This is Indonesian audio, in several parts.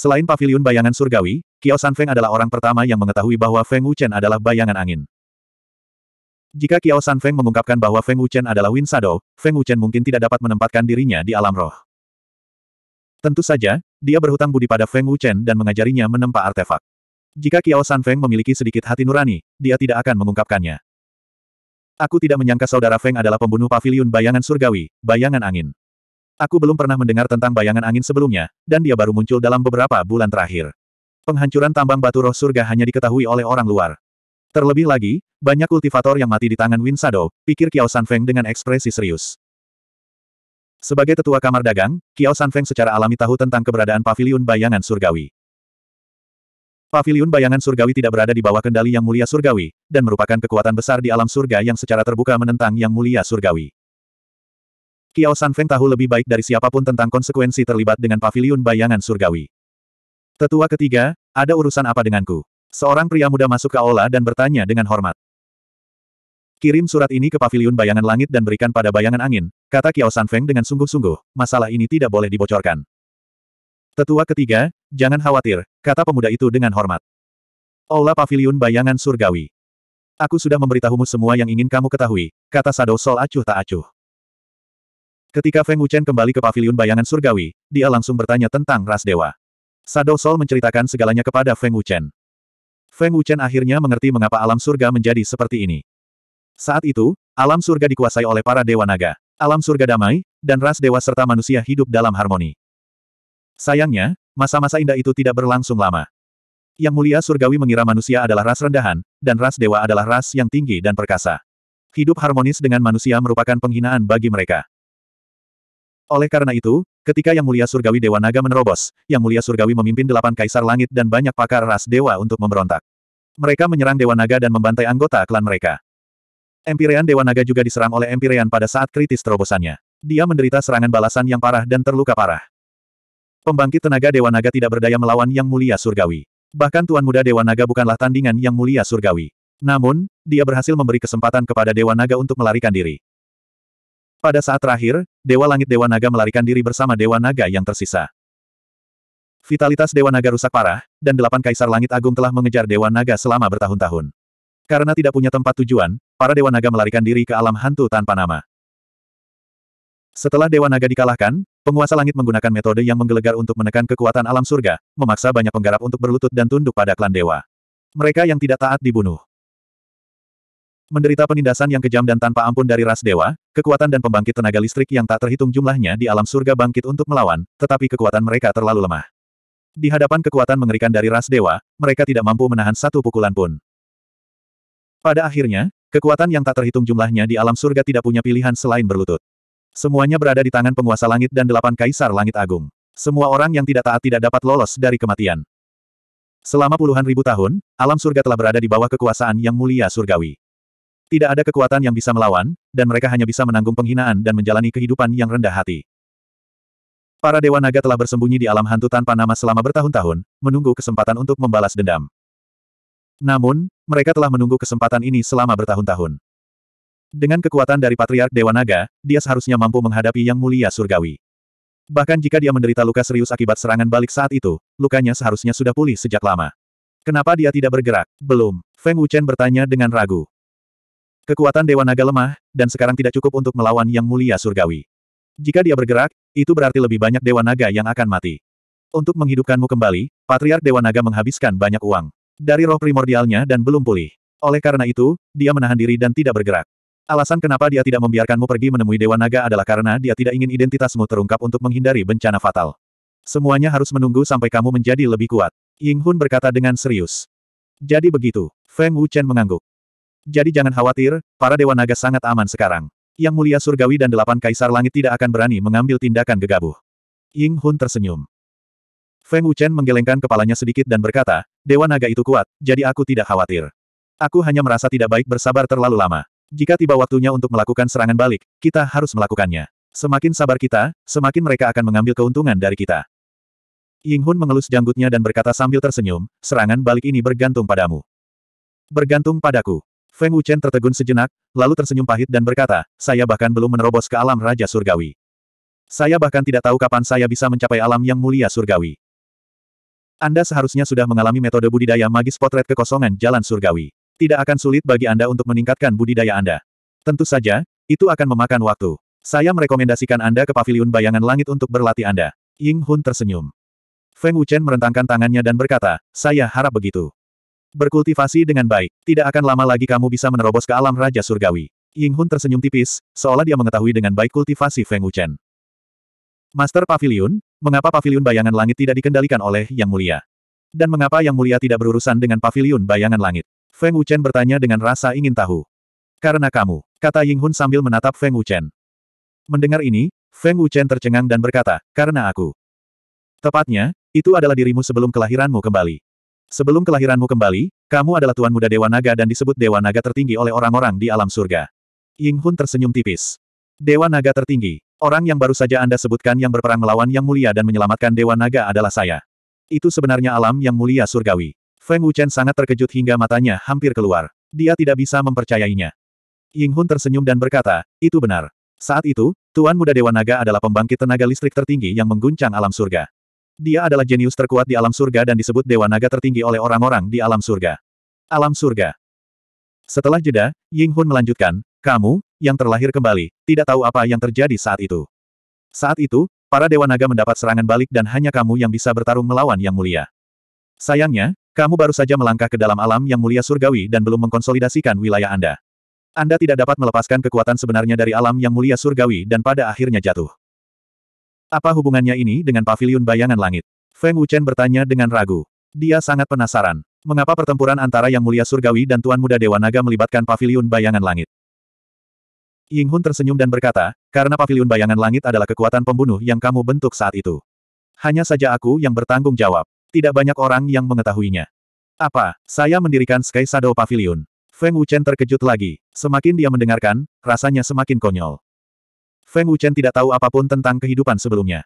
Selain paviliun bayangan surgawi, Kiao Sanfeng adalah orang pertama yang mengetahui bahwa Feng Wuchen adalah bayangan angin. Jika Kiao Sanfeng mengungkapkan bahwa Feng Wuchen adalah Wind Shadow, Feng Wuchen mungkin tidak dapat menempatkan dirinya di alam roh. Tentu saja, dia berhutang budi pada Feng Wuchen dan mengajarinya menempa artefak. Jika Kiao Sanfeng memiliki sedikit hati nurani, dia tidak akan mengungkapkannya. Aku tidak menyangka saudara Feng adalah pembunuh paviliun bayangan surgawi, bayangan angin. Aku belum pernah mendengar tentang bayangan angin sebelumnya, dan dia baru muncul dalam beberapa bulan terakhir. Penghancuran tambang batu roh surga hanya diketahui oleh orang luar. Terlebih lagi, banyak kultivator yang mati di tangan Wind Shadow, pikir Kiao Sanfeng dengan ekspresi serius. Sebagai tetua kamar dagang, Kiao Sanfeng secara alami tahu tentang keberadaan paviliun bayangan surgawi. Paviliun bayangan surgawi tidak berada di bawah kendali yang mulia surgawi, dan merupakan kekuatan besar di alam surga yang secara terbuka menentang yang mulia surgawi. Kiao Sanfeng tahu lebih baik dari siapa pun tentang konsekuensi terlibat dengan paviliun bayangan surgawi. Tetua ketiga, ada urusan apa denganku? Seorang pria muda masuk ke aula dan bertanya dengan hormat. Kirim surat ini ke paviliun bayangan langit dan berikan pada bayangan angin, kata Kiao Sanfeng dengan sungguh-sungguh, masalah ini tidak boleh dibocorkan. Tetua ketiga, jangan khawatir, kata pemuda itu dengan hormat. Aula paviliun bayangan surgawi. Aku sudah memberitahumu semua yang ingin kamu ketahui, kata Shadow Soul acuh tak acuh. Ketika Feng Wuchen kembali ke paviliun bayangan surgawi, dia langsung bertanya tentang ras dewa. Shadow Soul menceritakan segalanya kepada Feng Wuchen. Feng Wuchen akhirnya mengerti mengapa alam surga menjadi seperti ini. Saat itu, alam surga dikuasai oleh para dewa naga. Alam surga damai, dan ras dewa serta manusia hidup dalam harmoni. Sayangnya, masa-masa indah itu tidak berlangsung lama. Yang mulia surgawi mengira manusia adalah ras rendahan, dan ras dewa adalah ras yang tinggi dan perkasa. Hidup harmonis dengan manusia merupakan penghinaan bagi mereka. Oleh karena itu, ketika Yang Mulia Surgawi Dewa Naga menerobos, Yang Mulia Surgawi memimpin delapan kaisar langit dan banyak pakar ras dewa untuk memberontak. Mereka menyerang Dewa Naga dan membantai anggota klan mereka. Empirean Dewa Naga juga diserang oleh Empirean pada saat kritis terobosannya. Dia menderita serangan balasan yang parah dan terluka parah. Pembangkit tenaga Dewa Naga tidak berdaya melawan Yang Mulia Surgawi. Bahkan Tuan Muda Dewa Naga bukanlah tandingan Yang Mulia Surgawi. Namun, dia berhasil memberi kesempatan kepada Dewa Naga untuk melarikan diri. Pada saat terakhir, Dewa Langit Dewa Naga melarikan diri bersama Dewa Naga yang tersisa. Vitalitas Dewa Naga rusak parah, dan delapan Kaisar Langit Agung telah mengejar Dewa Naga selama bertahun-tahun. Karena tidak punya tempat tujuan, para Dewa Naga melarikan diri ke alam hantu tanpa nama. Setelah Dewa Naga dikalahkan, penguasa langit menggunakan metode yang menggelegar untuk menekan kekuatan alam surga, memaksa banyak penggarap untuk berlutut dan tunduk pada klan Dewa. Mereka yang tidak taat dibunuh. Menderita penindasan yang kejam dan tanpa ampun dari ras dewa, kekuatan dan pembangkit tenaga listrik yang tak terhitung jumlahnya di alam surga bangkit untuk melawan, tetapi kekuatan mereka terlalu lemah. Di hadapan kekuatan mengerikan dari ras dewa, mereka tidak mampu menahan satu pukulan pun. Pada akhirnya, kekuatan yang tak terhitung jumlahnya di alam surga tidak punya pilihan selain berlutut. Semuanya berada di tangan penguasa langit dan delapan kaisar langit agung. Semua orang yang tidak taat tidak dapat lolos dari kematian. Selama puluhan ribu tahun, alam surga telah berada di bawah kekuasaan yang mulia surgawi. Tidak ada kekuatan yang bisa melawan, dan mereka hanya bisa menanggung penghinaan dan menjalani kehidupan yang rendah hati. Para Dewa Naga telah bersembunyi di alam hantu tanpa nama selama bertahun-tahun, menunggu kesempatan untuk membalas dendam. Namun, mereka telah menunggu kesempatan ini selama bertahun-tahun. Dengan kekuatan dari Patriark Dewa Naga, dia seharusnya mampu menghadapi Yang Mulia Surgawi. Bahkan jika dia menderita luka serius akibat serangan balik saat itu, lukanya seharusnya sudah pulih sejak lama. Kenapa dia tidak bergerak? Belum. Feng Wuchen bertanya dengan ragu. Kekuatan Dewa Naga lemah, dan sekarang tidak cukup untuk melawan Yang Mulia Surgawi. Jika dia bergerak, itu berarti lebih banyak Dewa Naga yang akan mati. Untuk menghidupkanmu kembali, Patriark Dewa Naga menghabiskan banyak uang. Dari roh primordialnya dan belum pulih. Oleh karena itu, dia menahan diri dan tidak bergerak. Alasan kenapa dia tidak membiarkanmu pergi menemui Dewa Naga adalah karena dia tidak ingin identitasmu terungkap untuk menghindari bencana fatal. Semuanya harus menunggu sampai kamu menjadi lebih kuat. Ying Hun berkata dengan serius. Jadi begitu. Feng Wuchen mengangguk. Jadi jangan khawatir, para Dewa Naga sangat aman sekarang. Yang mulia surgawi dan delapan kaisar langit tidak akan berani mengambil tindakan gegabah. Ying Hun tersenyum. Feng Wuchen menggelengkan kepalanya sedikit dan berkata, Dewa Naga itu kuat, jadi aku tidak khawatir. Aku hanya merasa tidak baik bersabar terlalu lama. Jika tiba waktunya untuk melakukan serangan balik, kita harus melakukannya. Semakin sabar kita, semakin mereka akan mengambil keuntungan dari kita. Ying Hun mengelus janggutnya dan berkata sambil tersenyum, serangan balik ini bergantung padamu. Bergantung padaku. Feng Wuchen tertegun sejenak, lalu tersenyum pahit dan berkata, saya bahkan belum menerobos ke alam Raja Surgawi. Saya bahkan tidak tahu kapan saya bisa mencapai alam yang mulia Surgawi. Anda seharusnya sudah mengalami metode budidaya magis potret kekosongan jalan surgawi. Tidak akan sulit bagi Anda untuk meningkatkan budidaya Anda. Tentu saja, itu akan memakan waktu. Saya merekomendasikan Anda ke paviliun bayangan langit untuk berlatih Anda. Ying Hun tersenyum. Feng Wuchen merentangkan tangannya dan berkata, saya harap begitu. Berkultivasi dengan baik, tidak akan lama lagi kamu bisa menerobos ke alam Raja Surgawi. Ying Hun tersenyum tipis, seolah dia mengetahui dengan baik kultivasi Feng Wuchen. Master Pavilion, mengapa Paviliun Bayangan Langit tidak dikendalikan oleh Yang Mulia? Dan mengapa Yang Mulia tidak berurusan dengan Paviliun Bayangan Langit? Feng Wuchen bertanya dengan rasa ingin tahu. Karena kamu, kata Ying Hun sambil menatap Feng Wuchen. Mendengar ini, Feng Wuchen tercengang dan berkata, karena aku. Tepatnya, itu adalah dirimu sebelum kelahiranmu kembali. Sebelum kelahiranmu kembali, kamu adalah Tuan Muda Dewa Naga dan disebut Dewa Naga tertinggi oleh orang-orang di alam surga. Ying Hun tersenyum tipis. Dewa Naga tertinggi. Orang yang baru saja Anda sebutkan yang berperang melawan Yang Mulia dan menyelamatkan Dewa Naga adalah saya. Itu sebenarnya alam yang mulia surgawi. Feng Wuchen sangat terkejut hingga matanya hampir keluar. Dia tidak bisa mempercayainya. Ying Hun tersenyum dan berkata, itu benar. Saat itu, Tuan Muda Dewa Naga adalah pembangkit tenaga listrik tertinggi yang mengguncang alam surga. Dia adalah jenius terkuat di alam surga dan disebut Dewa Naga tertinggi oleh orang-orang di alam surga. Alam surga. Setelah jeda, Ying Hun melanjutkan, kamu, yang terlahir kembali, tidak tahu apa yang terjadi saat itu. Saat itu, para Dewa Naga mendapat serangan balik dan hanya kamu yang bisa bertarung melawan Yang Mulia. Sayangnya, kamu baru saja melangkah ke dalam alam yang mulia surgawi dan belum mengkonsolidasikan wilayah Anda. Anda tidak dapat melepaskan kekuatan sebenarnya dari alam yang mulia surgawi dan pada akhirnya jatuh. Apa hubungannya ini dengan paviliun bayangan langit? Feng Wuchen bertanya dengan ragu. Dia sangat penasaran. Mengapa pertempuran antara Yang Mulia Surgawi dan Tuan Muda Dewa Naga melibatkan paviliun bayangan langit? Ying Hun tersenyum dan berkata, karena paviliun bayangan langit adalah kekuatan pembunuh yang kamu bentuk saat itu. Hanya saja aku yang bertanggung jawab. Tidak banyak orang yang mengetahuinya. Apa, saya mendirikan Sky Shadow Pavilion. Feng Wuchen terkejut lagi. Semakin dia mendengarkan, rasanya semakin konyol. Feng Wuchen tidak tahu apa pun tentang kehidupan sebelumnya.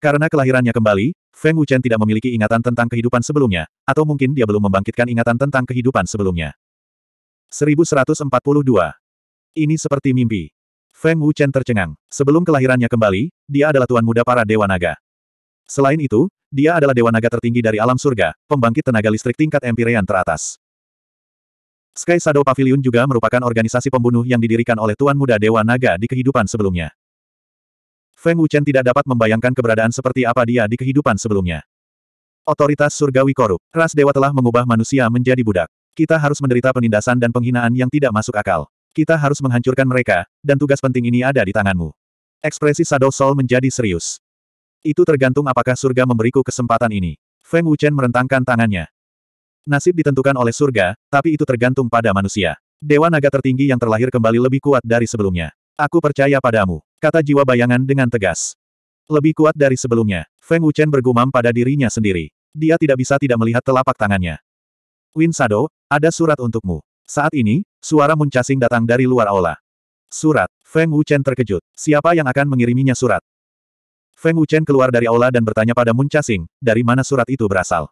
Karena kelahirannya kembali, Feng Wuchen tidak memiliki ingatan tentang kehidupan sebelumnya, atau mungkin dia belum membangkitkan ingatan tentang kehidupan sebelumnya. 1142. Ini seperti mimpi. Feng Wuchen tercengang. Sebelum kelahirannya kembali, dia adalah tuan muda para Dewa Naga. Selain itu, dia adalah Dewa Naga tertinggi dari alam surga, pembangkit tenaga listrik tingkat Empyrean teratas. Sky Shadow Pavilion juga merupakan organisasi pembunuh yang didirikan oleh Tuan Muda Dewa Naga di kehidupan sebelumnya. Feng Wuchen tidak dapat membayangkan keberadaan seperti apa dia di kehidupan sebelumnya. Otoritas surgawi korup. Ras dewa telah mengubah manusia menjadi budak. Kita harus menderita penindasan dan penghinaan yang tidak masuk akal. Kita harus menghancurkan mereka, dan tugas penting ini ada di tanganmu. Ekspresi Shadow Soul menjadi serius. Itu tergantung apakah surga memberiku kesempatan ini. Feng Wuchen merentangkan tangannya. Nasib ditentukan oleh surga, tapi itu tergantung pada manusia. Dewa naga tertinggi yang terlahir kembali lebih kuat dari sebelumnya. Aku percaya padamu, kata jiwa bayangan dengan tegas. Lebih kuat dari sebelumnya. Feng Wuchen bergumam pada dirinya sendiri. Dia tidak bisa tidak melihat telapak tangannya. Win Sado, ada surat untukmu. Saat ini, suara Muncasing datang dari luar aula. Surat. Feng Wuchen terkejut. Siapa yang akan mengiriminya surat? Feng Wuchen keluar dari aula dan bertanya pada Mun Chasing, dari mana surat itu berasal.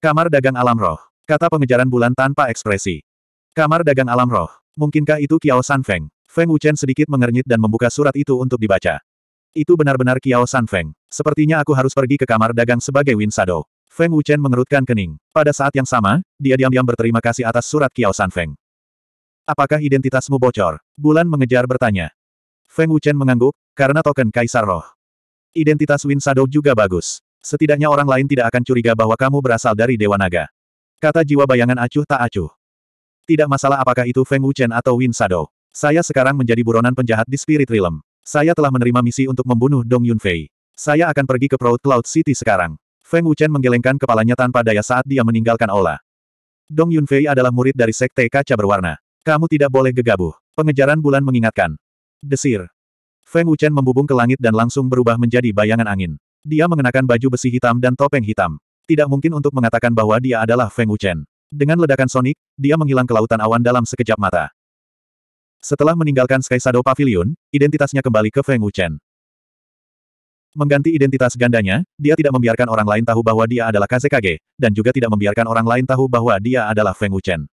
Kamar Dagang Alam Roh, kata pengejaran bulan tanpa ekspresi. Kamar Dagang Alam Roh, mungkinkah itu Kiao San Feng? Feng Wuchen sedikit mengernyit dan membuka surat itu untuk dibaca. Itu benar-benar Kiao San Feng. Sepertinya aku harus pergi ke kamar dagang sebagai Win Sado. Feng Wuchen mengerutkan kening. Pada saat yang sama, dia diam-diam berterima kasih atas surat Kiao San Feng. Apakah identitasmu bocor? Bulan mengejar bertanya. Feng Wuchen mengangguk, karena token Kaisar Roh. Identitas Win Shadow juga bagus. Setidaknya orang lain tidak akan curiga bahwa kamu berasal dari Dewa Naga. Kata jiwa bayangan acuh tak acuh. Tidak masalah apakah itu Feng Wuchen atau Win Shadow. Saya sekarang menjadi buronan penjahat di Spirit Realm. Saya telah menerima misi untuk membunuh Dong Yunfei. Saya akan pergi ke Proud Cloud City sekarang. Feng Wuchen menggelengkan kepalanya tanpa daya saat dia meninggalkan aula. Dong Yunfei adalah murid dari Sekte Kaca Berwarna. Kamu tidak boleh gegabah. Pengejaran bulan mengingatkan. Desir. Feng Wuchen membubung ke langit dan langsung berubah menjadi bayangan angin. Dia mengenakan baju besi hitam dan topeng hitam. Tidak mungkin untuk mengatakan bahwa dia adalah Feng Wuchen. Dengan ledakan sonik, dia menghilang ke lautan awan dalam sekejap mata. Setelah meninggalkan Sky Shadow Pavilion, identitasnya kembali ke Feng Wuchen. Mengganti identitas gandanya, dia tidak membiarkan orang lain tahu bahwa dia adalah Kazekage, dan juga tidak membiarkan orang lain tahu bahwa dia adalah Feng Wuchen.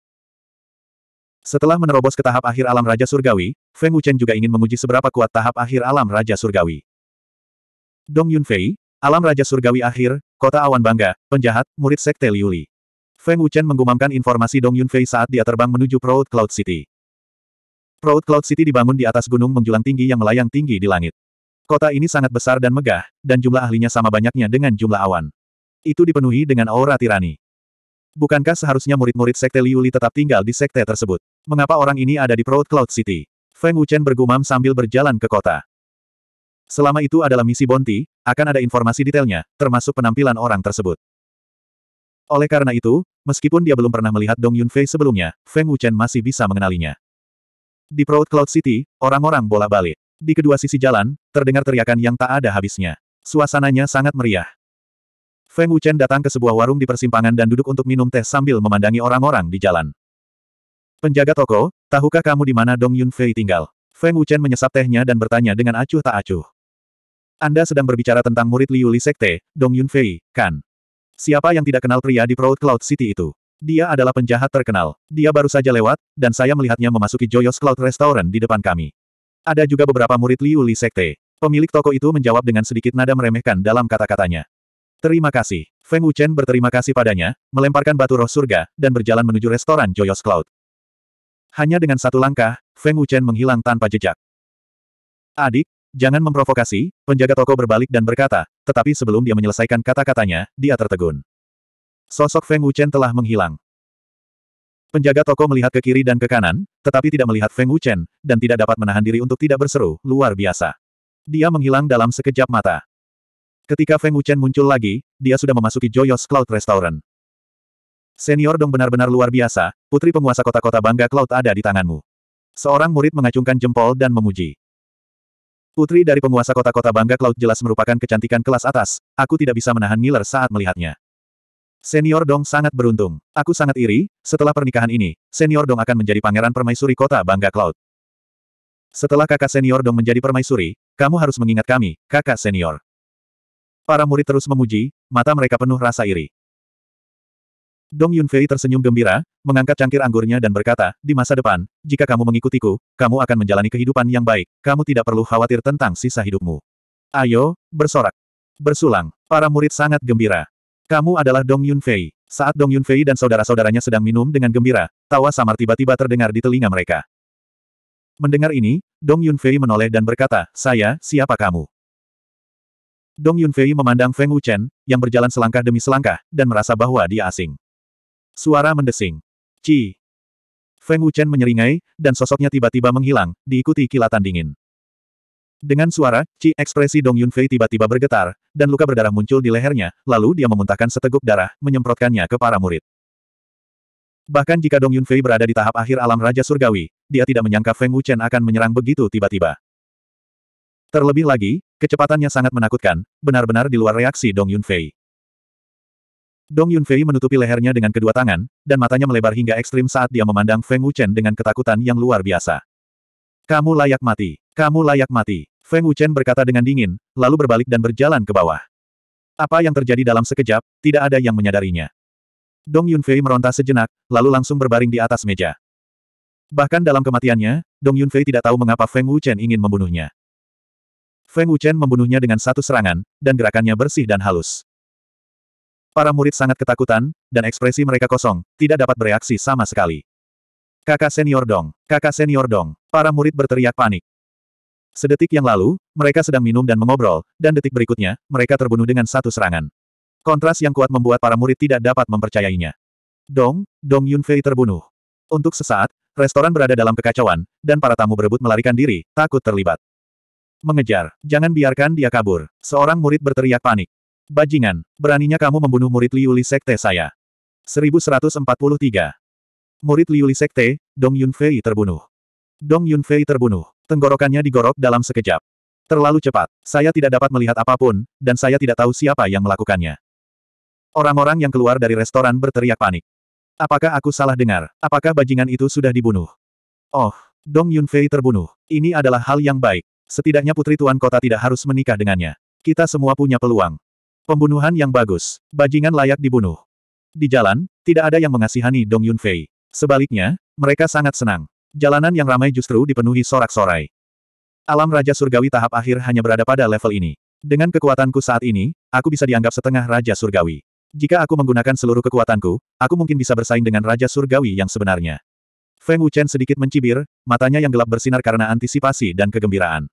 Setelah menerobos ke tahap akhir alam Raja Surgawi, Feng Wuchen juga ingin menguji seberapa kuat tahap akhir alam Raja Surgawi. Dong Yunfei, Alam Raja Surgawi Akhir, Kota Awan Bangga, Penjahat, Murid Sekte Liuli. Feng Wuchen menggumamkan informasi Dong Yunfei saat dia terbang menuju Proud Cloud City. Proud Cloud City dibangun di atas gunung menjulang tinggi yang melayang tinggi di langit. Kota ini sangat besar dan megah, dan jumlah ahlinya sama banyaknya dengan jumlah awan. Itu dipenuhi dengan aura tirani. Bukankah seharusnya murid-murid Sekte Liuli tetap tinggal di sekte tersebut? Mengapa orang ini ada di Proud Cloud City? Feng Wuchen bergumam sambil berjalan ke kota. Selama itu adalah misi Bonti, akan ada informasi detailnya, termasuk penampilan orang tersebut. Oleh karena itu, meskipun dia belum pernah melihat Dong Yunfei sebelumnya, Feng Wuchen masih bisa mengenalinya. Di Proud Cloud City, orang-orang bola balik. Di kedua sisi jalan, terdengar teriakan yang tak ada habisnya. Suasananya sangat meriah. Feng Wuchen datang ke sebuah warung di persimpangan dan duduk untuk minum teh sambil memandangi orang-orang di jalan. Penjaga toko, tahukah kamu di mana Dong Yunfei tinggal? Feng Wuchen menyesap tehnya dan bertanya dengan acuh tak acuh. Anda sedang berbicara tentang murid Liu Li Sekte, Dong Yunfei, kan? Siapa yang tidak kenal pria di Proud Cloud City itu? Dia adalah penjahat terkenal. Dia baru saja lewat, dan saya melihatnya memasuki Joyous Cloud Restaurant di depan kami. Ada juga beberapa murid Liu Li Sekte. Pemilik toko itu menjawab dengan sedikit nada meremehkan dalam kata-katanya. Terima kasih. Feng Wuchen berterima kasih padanya, melemparkan batu roh surga, dan berjalan menuju restoran Joyous Cloud. Hanya dengan satu langkah, Feng Wuchen menghilang tanpa jejak. Adik, Jangan memprovokasi, penjaga toko berbalik dan berkata, tetapi sebelum dia menyelesaikan kata-katanya, dia tertegun. Sosok Feng Wuchen telah menghilang. Penjaga toko melihat ke kiri dan ke kanan, tetapi tidak melihat Feng Wuchen, dan tidak dapat menahan diri untuk tidak berseru, luar biasa. Dia menghilang dalam sekejap mata. Ketika Feng Wuchen muncul lagi, dia sudah memasuki Joyous Cloud Restaurant. Senior Dong benar-benar luar biasa, putri penguasa kota-kota bangga Cloud ada di tanganmu. Seorang murid mengacungkan jempol dan memuji. Putri dari penguasa kota-kota Bangga Cloud jelas merupakan kecantikan kelas atas, aku tidak bisa menahan ngiler saat melihatnya. Senior Dong sangat beruntung. Aku sangat iri, setelah pernikahan ini, Senior Dong akan menjadi pangeran permaisuri kota Bangga Cloud. Setelah kakak senior Dong menjadi permaisuri, kamu harus mengingat kami, kakak senior. Para murid terus memuji, mata mereka penuh rasa iri. Dong Yunfei tersenyum gembira, mengangkat cangkir anggurnya dan berkata, di masa depan, jika kamu mengikutiku, kamu akan menjalani kehidupan yang baik, kamu tidak perlu khawatir tentang sisa hidupmu. Ayo, bersorak. Bersulang. Para murid sangat gembira. Kamu adalah Dong Yunfei. Saat Dong Yunfei dan saudara-saudaranya sedang minum dengan gembira, tawa samar tiba-tiba terdengar di telinga mereka. Mendengar ini, Dong Yunfei menoleh dan berkata, saya, siapa kamu? Dong Yunfei memandang Feng Wuchen, yang berjalan selangkah demi selangkah, dan merasa bahwa dia asing. Suara mendesing. Ci. Feng Wuchen menyeringai, dan sosoknya tiba-tiba menghilang, diikuti kilatan dingin. Dengan suara, Ci ekspresi Dong Yunfei tiba-tiba bergetar, dan luka berdarah muncul di lehernya, lalu dia memuntahkan seteguk darah, menyemprotkannya ke para murid. Bahkan jika Dong Yunfei berada di tahap akhir alam Raja Surgawi, dia tidak menyangka Feng Wuchen akan menyerang begitu tiba-tiba. Terlebih lagi, kecepatannya sangat menakutkan, benar-benar di luar reaksi Dong Yunfei. Dong Yunfei menutupi lehernya dengan kedua tangan, dan matanya melebar hingga ekstrim saat dia memandang Feng Wuchen dengan ketakutan yang luar biasa. Kamu layak mati. Kamu layak mati. Feng Wuchen berkata dengan dingin, lalu berbalik dan berjalan ke bawah. Apa yang terjadi dalam sekejap, tidak ada yang menyadarinya. Dong Yunfei meronta sejenak, lalu langsung berbaring di atas meja. Bahkan dalam kematiannya, Dong Yunfei tidak tahu mengapa Feng Wuchen ingin membunuhnya. Feng Wuchen membunuhnya dengan satu serangan, dan gerakannya bersih dan halus. Para murid sangat ketakutan, dan ekspresi mereka kosong, tidak dapat bereaksi sama sekali. Kakak senior dong, kakak senior dong, para murid berteriak panik. Sedetik yang lalu, mereka sedang minum dan mengobrol, dan detik berikutnya, mereka terbunuh dengan satu serangan. Kontras yang kuat membuat para murid tidak dapat mempercayainya. Dong, Dong Yunfei terbunuh. Untuk sesaat, restoran berada dalam kekacauan, dan para tamu berebut melarikan diri, takut terlibat. Mengejar, jangan biarkan dia kabur. Seorang murid berteriak panik. Bajingan, beraninya kamu membunuh murid Liuli Sekte saya. 1143. Murid Liuli Sekte, Dong Yunfei terbunuh. Dong Yunfei terbunuh. Tenggorokannya digorok dalam sekejap. Terlalu cepat. Saya tidak dapat melihat apa pun, dan saya tidak tahu siapa yang melakukannya. Orang-orang yang keluar dari restoran berteriak panik. Apakah aku salah dengar? Apakah bajingan itu sudah dibunuh? Oh, Dong Yunfei terbunuh. Ini adalah hal yang baik. Setidaknya putri tuan kota tidak harus menikah dengannya. Kita semua punya peluang. Pembunuhan yang bagus. Bajingan layak dibunuh. Di jalan, tidak ada yang mengasihani Dong Yunfei. Sebaliknya, mereka sangat senang. Jalanan yang ramai justru dipenuhi sorak-sorai. Alam Raja Surgawi tahap akhir hanya berada pada level ini. Dengan kekuatanku saat ini, aku bisa dianggap setengah Raja Surgawi. Jika aku menggunakan seluruh kekuatanku, aku mungkin bisa bersaing dengan Raja Surgawi yang sebenarnya. Feng Wuchen sedikit mencibir, matanya yang gelap bersinar karena antisipasi dan kegembiraan.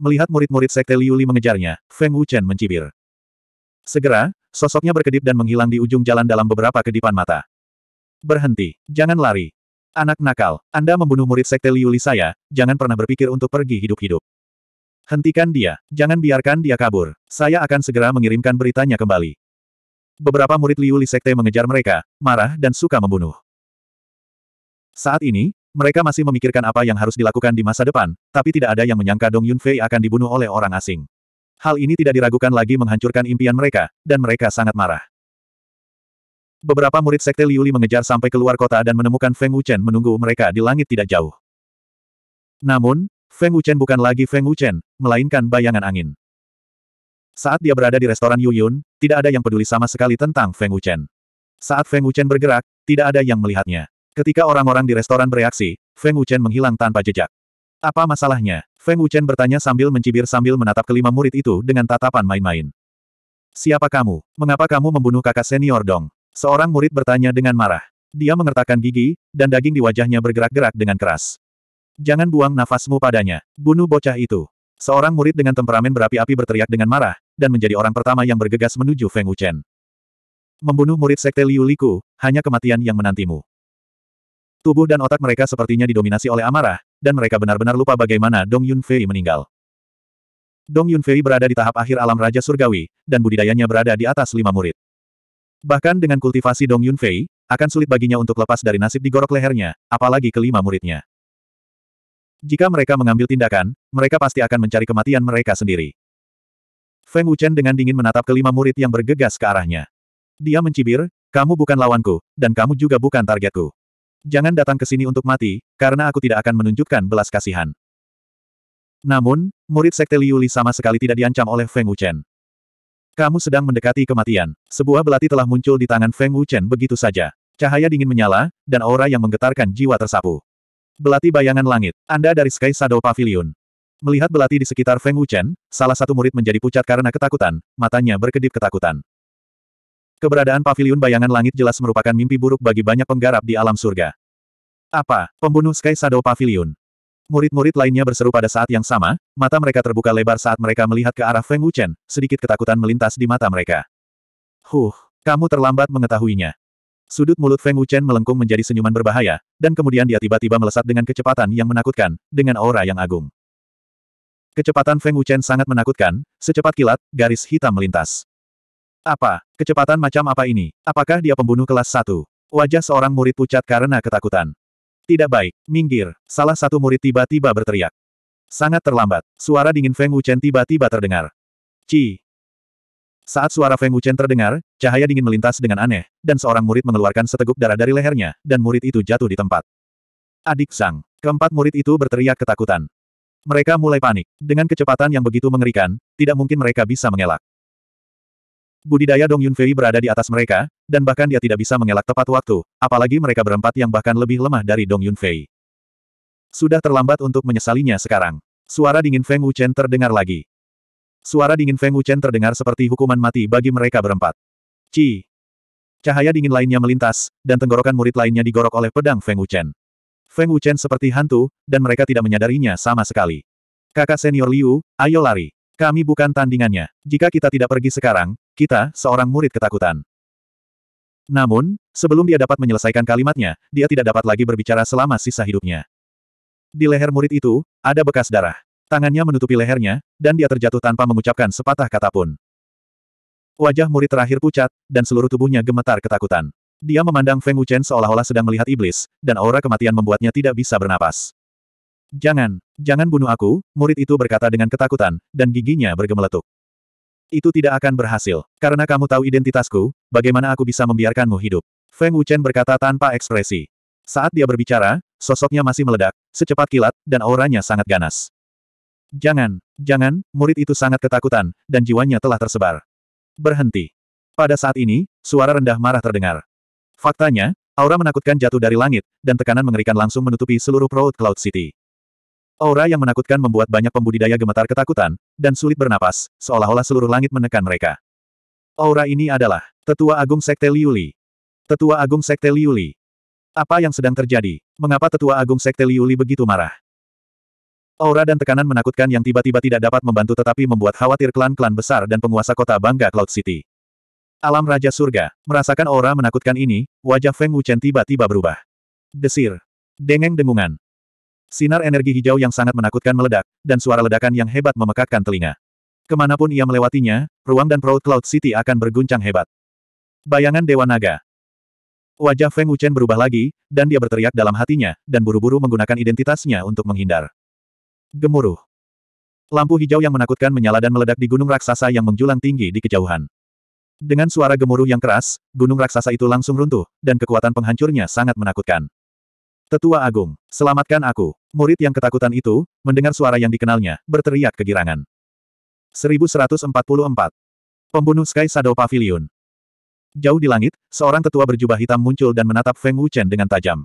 Melihat murid-murid Sekte Liuli mengejarnya, Feng Wuchen mencibir. Segera, sosoknya berkedip dan menghilang di ujung jalan dalam beberapa kedipan mata. Berhenti, jangan lari. Anak nakal, Anda membunuh murid Sekte Liuli saya, jangan pernah berpikir untuk pergi hidup-hidup. Hentikan dia, jangan biarkan dia kabur. Saya akan segera mengirimkan beritanya kembali. Beberapa murid Liu Li Sekte mengejar mereka, marah dan suka membunuh. Saat ini, mereka masih memikirkan apa yang harus dilakukan di masa depan, tapi tidak ada yang menyangka Dong Yunfei akan dibunuh oleh orang asing. Hal ini tidak diragukan lagi menghancurkan impian mereka, dan mereka sangat marah. Beberapa murid Sekte Liu Li mengejar sampai keluar kota dan menemukan Feng Wuchen menunggu mereka di langit tidak jauh. Namun, Feng Wuchen bukan lagi Feng Wuchen, melainkan bayangan angin. Saat dia berada di restoran Yu Yun, tidak ada yang peduli sama sekali tentang Feng Wuchen. Saat Feng Wuchen bergerak, tidak ada yang melihatnya. Ketika orang-orang di restoran bereaksi, Feng Wuchen menghilang tanpa jejak. Apa masalahnya? Feng Wuchen bertanya sambil mencibir sambil menatap kelima murid itu dengan tatapan main-main. Siapa kamu? Mengapa kamu membunuh kakak senior dong? Seorang murid bertanya dengan marah. Dia mengertakkan gigi, dan daging di wajahnya bergerak-gerak dengan keras. Jangan buang nafasmu padanya. Bunuh bocah itu. Seorang murid dengan temperamen berapi-api berteriak dengan marah, dan menjadi orang pertama yang bergegas menuju Feng Wuchen. Membunuh murid sekte Liu Liku, hanya kematian yang menantimu. Tubuh dan otak mereka sepertinya didominasi oleh amarah, dan mereka benar-benar lupa bagaimana Dong Yunfei meninggal. Dong Yunfei berada di tahap akhir alam Raja Surgawi, dan budidayanya berada di atas lima murid. Bahkan dengan kultivasi Dong Yunfei, akan sulit baginya untuk lepas dari nasib digorok lehernya, apalagi kelima muridnya. Jika mereka mengambil tindakan, mereka pasti akan mencari kematian mereka sendiri. Feng Wuchen dengan dingin menatap kelima murid yang bergegas ke arahnya. Dia mencibir, kamu bukan lawanku, dan kamu juga bukan targetku. Jangan datang ke sini untuk mati, karena aku tidak akan menunjukkan belas kasihan. Namun, murid Sekte Liu Li sama sekali tidak diancam oleh Feng Wuchen. Kamu sedang mendekati kematian. Sebuah belati telah muncul di tangan Feng Wuchen begitu saja. Cahaya dingin menyala, dan aura yang menggetarkan jiwa tersapu. Belati bayangan langit. Anda dari Sky Shadow Pavilion. Melihat belati di sekitar Feng Wuchen, salah satu murid menjadi pucat karena ketakutan, matanya berkedip ketakutan. Keberadaan pavilion bayangan langit jelas merupakan mimpi buruk bagi banyak penggarap di alam surga. Apa, pembunuh Sky Shadow Pavilion? Murid-murid lainnya berseru pada saat yang sama, mata mereka terbuka lebar saat mereka melihat ke arah Feng Wuchen, sedikit ketakutan melintas di mata mereka. Huh, kamu terlambat mengetahuinya. Sudut mulut Feng Wuchen melengkung menjadi senyuman berbahaya, dan kemudian dia tiba-tiba melesat dengan kecepatan yang menakutkan, dengan aura yang agung. Kecepatan Feng Wuchen sangat menakutkan, secepat kilat, garis hitam melintas. Apa? Kecepatan macam apa ini? Apakah dia pembunuh kelas satu? Wajah seorang murid pucat karena ketakutan. Tidak baik, minggir. Salah satu murid tiba-tiba berteriak. Sangat terlambat. Suara dingin Feng Wuchen tiba-tiba terdengar. Ci, saat suara Feng Wuchen terdengar, cahaya dingin melintas dengan aneh, dan seorang murid mengeluarkan seteguk darah dari lehernya, dan murid itu jatuh di tempat. Adik Sang. Keempat murid itu berteriak ketakutan. Mereka mulai panik. Dengan kecepatan yang begitu mengerikan, tidak mungkin mereka bisa mengelak. Budidaya Dong Yunfei berada di atas mereka, dan bahkan dia tidak bisa mengelak tepat waktu, apalagi mereka berempat yang bahkan lebih lemah dari Dong Yunfei. Sudah terlambat untuk menyesalinya sekarang. Suara dingin Feng Wuchen terdengar lagi. Suara dingin Feng Wuchen terdengar seperti hukuman mati bagi mereka berempat. Ci. Cahaya dingin lainnya melintas, dan tenggorokan murid lainnya digorok oleh pedang Feng Wuchen. Feng Wuchen seperti hantu, dan mereka tidak menyadarinya sama sekali. Kakak senior Liu, ayo lari. Kami bukan tandingannya. Jika kita tidak pergi sekarang, kita, seorang murid ketakutan. Namun, sebelum dia dapat menyelesaikan kalimatnya, dia tidak dapat lagi berbicara selama sisa hidupnya. Di leher murid itu, ada bekas darah. Tangannya menutupi lehernya, dan dia terjatuh tanpa mengucapkan sepatah kata pun. Wajah murid terakhir pucat, dan seluruh tubuhnya gemetar ketakutan. Dia memandang Feng Wuchen seolah-olah sedang melihat iblis, dan aura kematian membuatnya tidak bisa bernapas. Jangan, jangan bunuh aku, murid itu berkata dengan ketakutan, dan giginya bergemeletuk. Itu tidak akan berhasil, karena kamu tahu identitasku, bagaimana aku bisa membiarkanmu hidup. Feng Wuchen berkata tanpa ekspresi. Saat dia berbicara, sosoknya masih meledak, secepat kilat, dan auranya sangat ganas. Jangan, jangan, murid itu sangat ketakutan, dan jiwanya telah tersebar. Berhenti. Pada saat ini, suara rendah marah terdengar. Faktanya, aura menakutkan jatuh dari langit, dan tekanan mengerikan langsung menutupi seluruh Proud Cloud City. Aura yang menakutkan membuat banyak pembudidaya gemetar ketakutan, dan sulit bernapas, seolah-olah seluruh langit menekan mereka. Aura ini adalah Tetua Agung Sekte Liuli. Tetua Agung Sekte Liuli. Apa yang sedang terjadi? Mengapa Tetua Agung Sekte Liuli begitu marah? Aura dan tekanan menakutkan yang tiba-tiba tidak dapat membantu tetapi membuat khawatir klan-klan besar dan penguasa kota bangga Cloud City. Alam Raja Surga, merasakan aura menakutkan ini, wajah Feng Wuchen tiba-tiba berubah. Desir. Dengeng dengungan. Sinar energi hijau yang sangat menakutkan meledak, dan suara ledakan yang hebat memekakkan telinga. Ke mana pun ia melewatinya, ruang dan Proud Cloud City akan berguncang hebat. Bayangan Dewa Naga. Wajah Feng Wuchen berubah lagi, dan dia berteriak dalam hatinya, dan buru-buru menggunakan identitasnya untuk menghindar. Gemuruh. Lampu hijau yang menakutkan menyala dan meledak di gunung raksasa yang menjulang tinggi di kejauhan. Dengan suara gemuruh yang keras, gunung raksasa itu langsung runtuh, dan kekuatan penghancurnya sangat menakutkan. Tetua Agung, selamatkan aku. Murid yang ketakutan itu, mendengar suara yang dikenalnya, berteriak kegirangan. 1144. Pembunuh Sky Shadow Pavilion. Jauh di langit, seorang tetua berjubah hitam muncul dan menatap Feng Wuchen dengan tajam.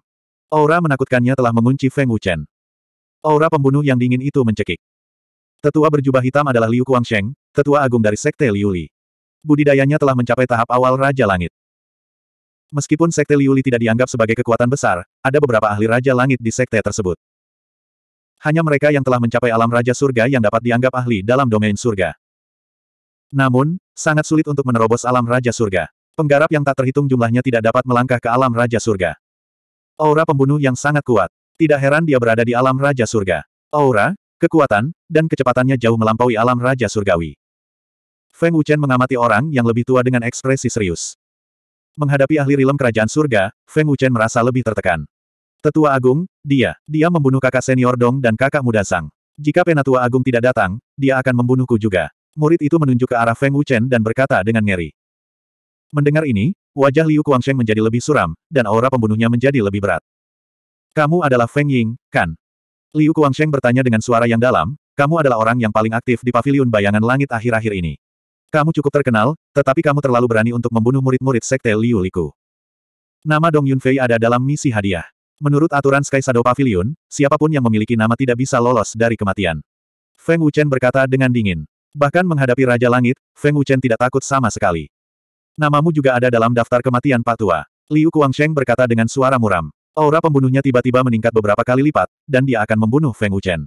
Aura menakutkannya telah mengunci Feng Wuchen. Aura pembunuh yang dingin itu mencekik. Tetua berjubah hitam adalah Liu Kuangsheng, tetua agung dari Sekte Liu Li budidayanya telah mencapai tahap awal Raja Langit. Meskipun Sekte Liuli tidak dianggap sebagai kekuatan besar, ada beberapa ahli Raja Langit di sekte tersebut. Hanya mereka yang telah mencapai alam Raja Surga yang dapat dianggap ahli dalam domain surga. Namun, sangat sulit untuk menerobos alam Raja Surga. Penggarap yang tak terhitung jumlahnya tidak dapat melangkah ke alam Raja Surga. Aura pembunuh yang sangat kuat. Tidak heran dia berada di alam Raja Surga. Aura, kekuatan, dan kecepatannya jauh melampaui alam Raja Surgawi. Feng Wuchen mengamati orang yang lebih tua dengan ekspresi serius. Menghadapi ahli rilem kerajaan surga, Feng Wuchen merasa lebih tertekan. Tetua Agung, dia, dia membunuh kakak senior Dong dan kakak muda Sang. Jika Penatua Agung tidak datang, dia akan membunuhku juga. Murid itu menunjuk ke arah Feng Wuchen dan berkata dengan ngeri. Mendengar ini, wajah Liu Kuangsheng menjadi lebih suram, dan aura pembunuhnya menjadi lebih berat. Kamu adalah Feng Ying, kan? Liu Kuangsheng bertanya dengan suara yang dalam, kamu adalah orang yang paling aktif di pavilion bayangan langit akhir-akhir ini. Kamu cukup terkenal, tetapi kamu terlalu berani untuk membunuh murid-murid Sekte Liu Liku. Nama Dong Yunfei ada dalam misi hadiah. Menurut aturan Sky Shadow Pavilion, siapa pun yang memiliki nama tidak bisa lolos dari kematian. Feng Wuchen berkata dengan dingin. Bahkan menghadapi Raja Langit, Feng Wuchen tidak takut sama sekali. Namamu juga ada dalam daftar kematian Pak Tua. Liu Kuangsheng berkata dengan suara muram. Aura pembunuhnya tiba-tiba meningkat beberapa kali lipat, dan dia akan membunuh Feng Wuchen.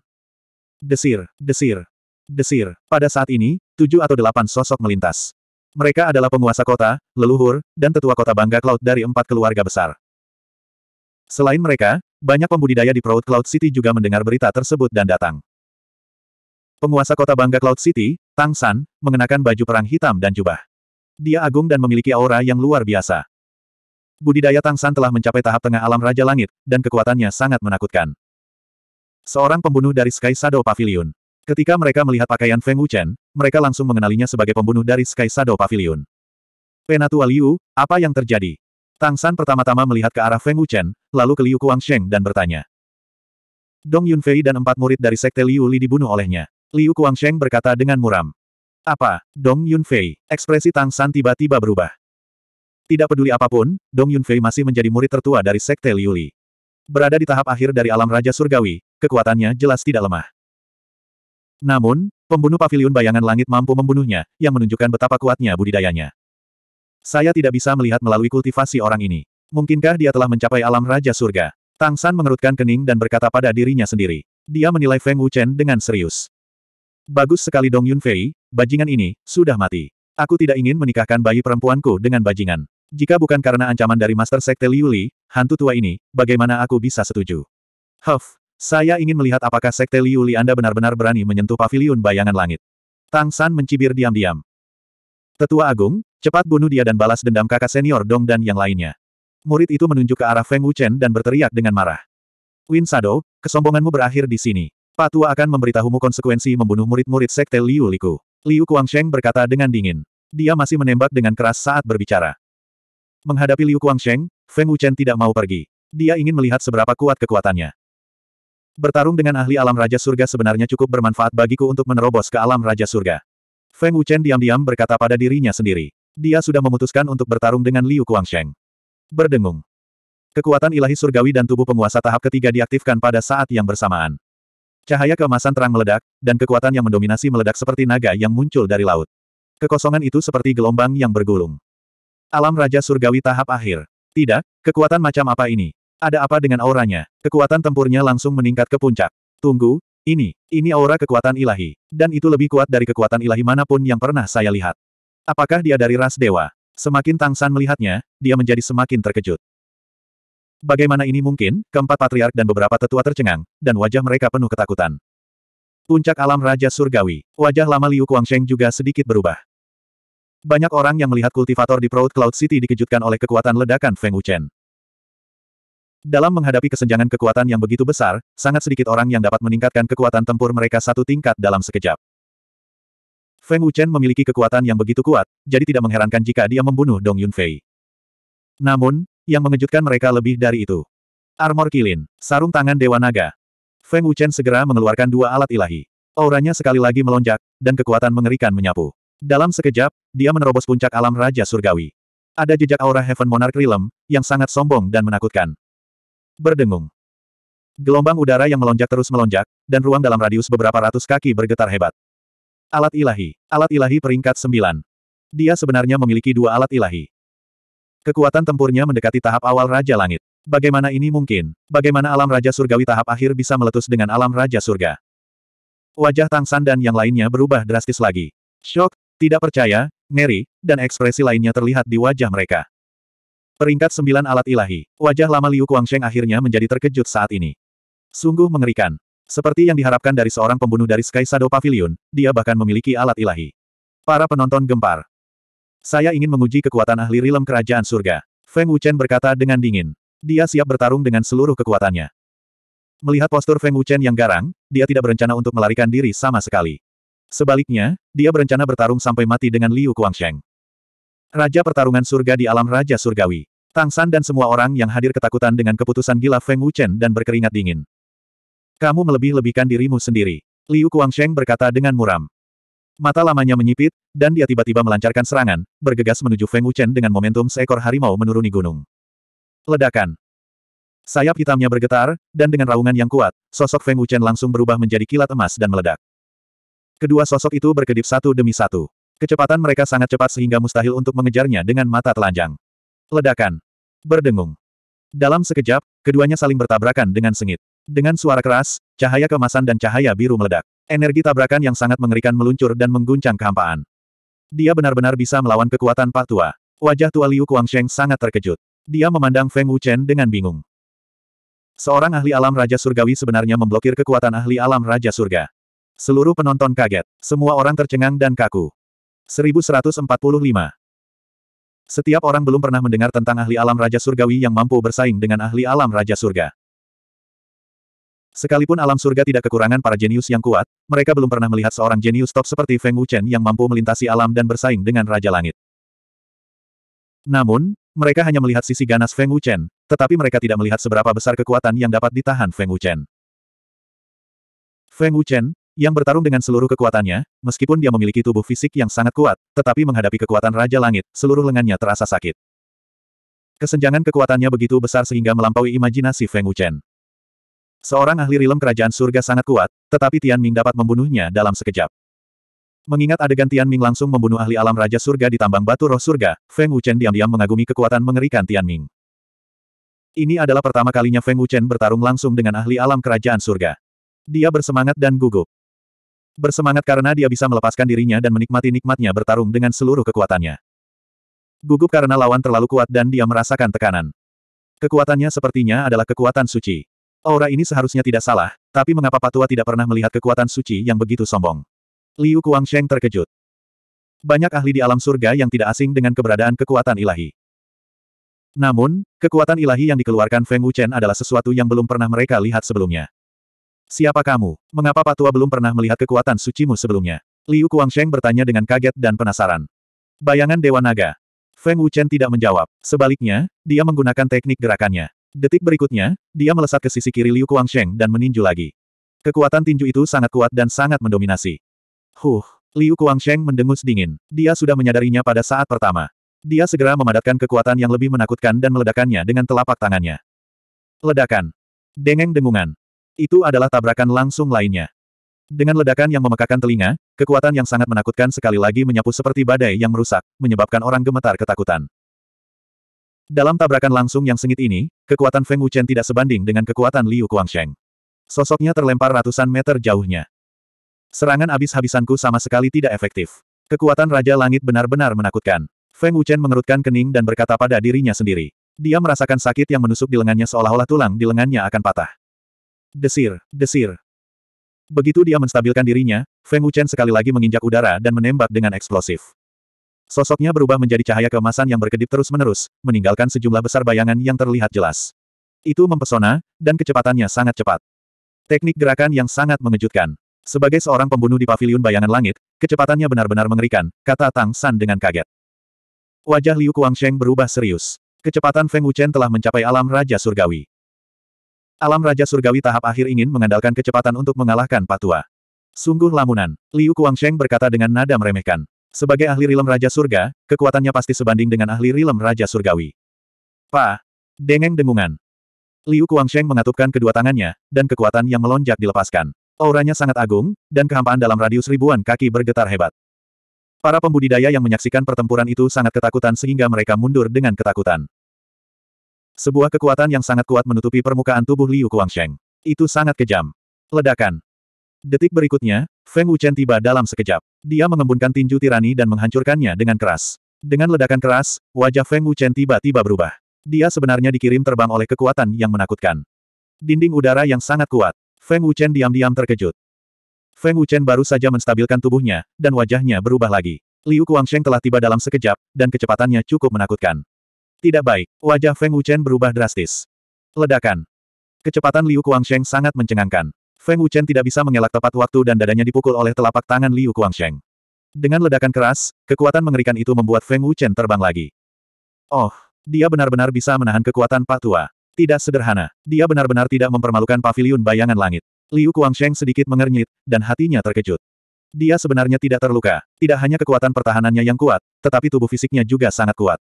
Desir, desir, desir. Pada saat ini, tujuh atau delapan sosok melintas. Mereka adalah penguasa kota, leluhur, dan tetua kota Bangga Cloud dari empat keluarga besar. Selain mereka, banyak pembudidaya di Proud Cloud City juga mendengar berita tersebut dan datang. Penguasa kota Bangga Cloud City, Tang San, mengenakan baju perang hitam dan jubah. Dia agung dan memiliki aura yang luar biasa. Budidaya Tang San telah mencapai tahap tengah alam Raja Langit, dan kekuatannya sangat menakutkan. Seorang pembunuh dari Sky Shadow Pavilion. Ketika mereka melihat pakaian Feng Wuchen, mereka langsung mengenalinya sebagai pembunuh dari Sky Shadow Pavilion. Penatua Liu, apa yang terjadi? Tang San pertama-tama melihat ke arah Feng Wuchen, lalu ke Liu Kuangsheng dan bertanya. Dong Yunfei dan empat murid dari Sekte Liu Li dibunuh olehnya. Liu Kuangsheng berkata dengan muram. Apa, Dong Yunfei? Ekspresi Tang San tiba-tiba berubah. Tidak peduli apa pun, Dong Yunfei masih menjadi murid tertua dari Sekte Liu Li. Berada di tahap akhir dari alam Raja Surgawi, kekuatannya jelas tidak lemah. Namun, pembunuh pavilion bayangan langit mampu membunuhnya, yang menunjukkan betapa kuatnya budidayanya. Saya tidak bisa melihat melalui kultivasi orang ini. Mungkinkah dia telah mencapai alam Raja Surga? Tang San mengerutkan kening dan berkata pada dirinya sendiri. Dia menilai Feng Wuchen dengan serius. Bagus sekali Dong Yunfei, bajingan ini, sudah mati. Aku tidak ingin menikahkan bayi perempuanku dengan bajingan. Jika bukan karena ancaman dari Master Sekte Liu Li, hantu tua ini, bagaimana aku bisa setuju? Huff, saya ingin melihat apakah Sekte Liu Li Anda benar-benar berani menyentuh pavilion bayangan langit. Tang San mencibir diam-diam. Tetua Agung, cepat bunuh dia dan balas dendam kakak senior Dong dan yang lainnya. Murid itu menunjuk ke arah Feng Wuchen dan berteriak dengan marah. Win Sado, kesombonganmu berakhir di sini. Patua akan memberitahumu konsekuensi membunuh murid-murid Sekte Liu Liku. Liu Kuangsheng berkata dengan dingin. Dia masih menembak dengan keras saat berbicara. Menghadapi Liu Kuangsheng, Feng Wuchen tidak mau pergi. Dia ingin melihat seberapa kuat kekuatannya. Bertarung dengan ahli alam Raja Surga sebenarnya cukup bermanfaat bagiku untuk menerobos ke alam Raja Surga. Feng Wuchen diam-diam berkata pada dirinya sendiri. Dia sudah memutuskan untuk bertarung dengan Liu Kuangsheng. Berdengung. Kekuatan ilahi surgawi dan tubuh penguasa tahap ketiga diaktifkan pada saat yang bersamaan. Cahaya keemasan terang meledak, dan kekuatan yang mendominasi meledak seperti naga yang muncul dari laut. Kekosongan itu seperti gelombang yang bergulung. Alam Raja Surgawi tahap akhir. Tidak, kekuatan macam apa ini? Ada apa dengan auranya? Kekuatan tempurnya langsung meningkat ke puncak. Tunggu, ini, ini aura kekuatan ilahi. Dan itu lebih kuat dari kekuatan ilahi mana pun yang pernah saya lihat. Apakah dia dari ras dewa? Semakin Tang San melihatnya, dia menjadi semakin terkejut. Bagaimana ini mungkin? Keempat patriark dan beberapa tetua tercengang, dan wajah mereka penuh ketakutan. Puncak alam Raja Surgawi. Wajah lama Liu Kuangsheng juga sedikit berubah. Banyak orang yang melihat kultivator di Proud Cloud City dikejutkan oleh kekuatan ledakan Feng Wuchen. Dalam menghadapi kesenjangan kekuatan yang begitu besar, sangat sedikit orang yang dapat meningkatkan kekuatan tempur mereka satu tingkat dalam sekejap. Feng Wuchen memiliki kekuatan yang begitu kuat, jadi tidak mengherankan jika dia membunuh Dong Yunfei. Namun, yang mengejutkan mereka lebih dari itu. Armor kilin, sarung tangan Dewa Naga. Feng Wuchen segera mengeluarkan dua alat ilahi. Auranya sekali lagi melonjak, dan kekuatan mengerikan menyapu. Dalam sekejap, dia menerobos puncak alam Raja Surgawi. Ada jejak aura Heaven Monarch Realm, yang sangat sombong dan menakutkan. Berdengung. Gelombang udara yang melonjak terus melonjak, dan ruang dalam radius beberapa ratus kaki bergetar hebat. Alat ilahi. Alat ilahi peringkat sembilan. Dia sebenarnya memiliki dua alat ilahi. Kekuatan tempurnya mendekati tahap awal Raja Langit. Bagaimana ini mungkin? Bagaimana alam Raja Surgawi tahap akhir bisa meletus dengan alam Raja Surga? Wajah Tang San dan yang lainnya berubah drastis lagi. Shock, tidak percaya, ngeri, dan ekspresi lainnya terlihat di wajah mereka. Peringkat sembilan alat ilahi. Wajah lama Liu Kuangsheng akhirnya menjadi terkejut saat ini. Sungguh mengerikan. Seperti yang diharapkan dari seorang pembunuh dari Sky Shadow Pavilion, dia bahkan memiliki alat ilahi. Para penonton gempar. Saya ingin menguji kekuatan ahli rilem kerajaan surga. Feng Wuchen berkata dengan dingin. Dia siap bertarung dengan seluruh kekuatannya. Melihat postur Feng Wuchen yang garang, dia tidak berencana untuk melarikan diri sama sekali. Sebaliknya, dia berencana bertarung sampai mati dengan Liu Kuangsheng. Raja pertarungan surga di alam Raja Surgawi. Tang San dan semua orang yang hadir ketakutan dengan keputusan gila Feng Wuchen dan berkeringat dingin. Kamu melebih-lebihkan dirimu sendiri. Liu Kuangsheng berkata dengan muram. Mata lamanya menyipit, dan dia tiba-tiba melancarkan serangan, bergegas menuju Feng Wuchen dengan momentum seekor harimau menuruni gunung. Ledakan. Sayap hitamnya bergetar, dan dengan raungan yang kuat, sosok Feng Wuchen langsung berubah menjadi kilat emas dan meledak. Kedua sosok itu berkedip satu demi satu. Kecepatan mereka sangat cepat sehingga mustahil untuk mengejarnya dengan mata telanjang. Ledakan. Berdengung. Dalam sekejap, keduanya saling bertabrakan dengan sengit. Dengan suara keras, cahaya kemasan dan cahaya biru meledak. Energi tabrakan yang sangat mengerikan meluncur dan mengguncang kehampaan. Dia benar-benar bisa melawan kekuatan Pak Tua. Wajah Tua Liu Kuangsheng sangat terkejut. Dia memandang Feng Wuchen dengan bingung. Seorang ahli alam Raja Surgawi sebenarnya memblokir kekuatan ahli alam Raja Surga. Seluruh penonton kaget. Semua orang tercengang dan kaku. 1145. Setiap orang belum pernah mendengar tentang ahli alam Raja Surgawi yang mampu bersaing dengan ahli alam Raja Surga. Sekalipun alam surga tidak kekurangan para jenius yang kuat, mereka belum pernah melihat seorang jenius top seperti Feng Wuchen yang mampu melintasi alam dan bersaing dengan Raja Langit. Namun, mereka hanya melihat sisi ganas Feng Wuchen, tetapi mereka tidak melihat seberapa besar kekuatan yang dapat ditahan Feng Wuchen. Feng Wuchen, yang bertarung dengan seluruh kekuatannya, meskipun dia memiliki tubuh fisik yang sangat kuat, tetapi menghadapi kekuatan Raja Langit, seluruh lengannya terasa sakit. Kesenjangan kekuatannya begitu besar sehingga melampaui imajinasi Feng Wuchen. Seorang ahli rilem kerajaan surga sangat kuat, tetapi Tian Ming dapat membunuhnya dalam sekejap. Mengingat adegan Tian Ming langsung membunuh ahli alam Raja Surga di tambang batu roh surga, Feng Wuchen diam-diam mengagumi kekuatan mengerikan Tian Ming. Ini adalah pertama kalinya Feng Wuchen bertarung langsung dengan ahli alam kerajaan surga. Dia bersemangat dan gugup. Bersemangat karena dia bisa melepaskan dirinya dan menikmati nikmatnya bertarung dengan seluruh kekuatannya. Gugup karena lawan terlalu kuat dan dia merasakan tekanan. Kekuatannya sepertinya adalah kekuatan suci. Aura ini seharusnya tidak salah, tapi mengapa Patua tidak pernah melihat kekuatan suci yang begitu sombong? Liu Kuangsheng terkejut. Banyak ahli di alam surga yang tidak asing dengan keberadaan kekuatan ilahi. Namun, kekuatan ilahi yang dikeluarkan Feng Wuchen adalah sesuatu yang belum pernah mereka lihat sebelumnya. Siapa kamu? Mengapa Patua belum pernah melihat kekuatan sucimu sebelumnya? Liu Kuangsheng bertanya dengan kaget dan penasaran. Bayangan Dewa Naga. Feng Wuchen tidak menjawab. Sebaliknya, dia menggunakan teknik gerakannya. Detik berikutnya, dia melesat ke sisi kiri Liu Kuangsheng dan meninju lagi. Kekuatan tinju itu sangat kuat dan sangat mendominasi. Huh, Liu Kuangsheng mendengus dingin. Dia sudah menyadarinya pada saat pertama. Dia segera memadatkan kekuatan yang lebih menakutkan dan meledakannya dengan telapak tangannya. Ledakan. Dengeng dengungan. Itu adalah tabrakan langsung lainnya. Dengan ledakan yang memekakan telinga, kekuatan yang sangat menakutkan sekali lagi menyapu seperti badai yang merusak, menyebabkan orang gemetar ketakutan. Dalam tabrakan langsung yang sengit ini, kekuatan Feng Wuchen tidak sebanding dengan kekuatan Liu Kuangsheng. Sosoknya terlempar ratusan meter jauhnya. Serangan habis-habisanku sama sekali tidak efektif. Kekuatan Raja Langit benar-benar menakutkan. Feng Wuchen mengerutkan kening dan berkata pada dirinya sendiri. Dia merasakan sakit yang menusuk di lengannya seolah-olah tulang di lengannya akan patah. Desir, desir. Begitu dia menstabilkan dirinya, Feng Wuchen sekali lagi menginjak udara dan menembak dengan eksplosif. Sosoknya berubah menjadi cahaya keemasan yang berkedip terus-menerus, meninggalkan sejumlah besar bayangan yang terlihat jelas. Itu mempesona, dan kecepatannya sangat cepat. Teknik gerakan yang sangat mengejutkan. Sebagai seorang pembunuh di paviliun bayangan langit, kecepatannya benar-benar mengerikan, kata Tang San dengan kaget. Wajah Liu Kuangsheng berubah serius. Kecepatan Feng Wuchen telah mencapai alam Raja Surgawi. Alam Raja Surgawi tahap akhir ingin mengandalkan kecepatan untuk mengalahkan Patua. Sungguh lamunan. Liu Kuangsheng berkata dengan nada meremehkan. Sebagai ahli rilem Raja Surga, kekuatannya pasti sebanding dengan ahli rilem Raja Surgawi. Pa! Dengeng dengungan. Liu Kuangsheng mengatupkan kedua tangannya, dan kekuatan yang melonjak dilepaskan. Auranya sangat agung, dan kehampaan dalam radius ribuan kaki bergetar hebat. Para pembudidaya yang menyaksikan pertempuran itu sangat ketakutan sehingga mereka mundur dengan ketakutan. Sebuah kekuatan yang sangat kuat menutupi permukaan tubuh Liu Kuangsheng. Itu sangat kejam. Ledakan. Detik berikutnya, Feng Wuchen tiba dalam sekejap. Dia mengembunkan tinju tirani dan menghancurkannya dengan keras. Dengan ledakan keras, wajah Feng Wuchen tiba-tiba berubah. Dia sebenarnya dikirim terbang oleh kekuatan yang menakutkan. Dinding udara yang sangat kuat. Feng Wuchen diam-diam terkejut. Feng Wuchen baru saja menstabilkan tubuhnya, dan wajahnya berubah lagi. Liu Kuangsheng telah tiba dalam sekejap, dan kecepatannya cukup menakutkan. Tidak baik, wajah Feng Wuchen berubah drastis. Ledakan. Kecepatan Liu Kuangsheng sangat mencengangkan. Feng Wuchen tidak bisa mengelak tepat waktu dan dadanya dipukul oleh telapak tangan Liu Kuangsheng. Dengan ledakan keras, kekuatan mengerikan itu membuat Feng Wuchen terbang lagi. Oh, dia benar-benar bisa menahan kekuatan Pak Tua. Tidak sederhana. Dia benar-benar tidak mempermalukan paviliun bayangan langit. Liu Kuangsheng sedikit mengernyit, dan hatinya terkejut. Dia sebenarnya tidak terluka. Tidak hanya kekuatan pertahanannya yang kuat, tetapi tubuh fisiknya juga sangat kuat.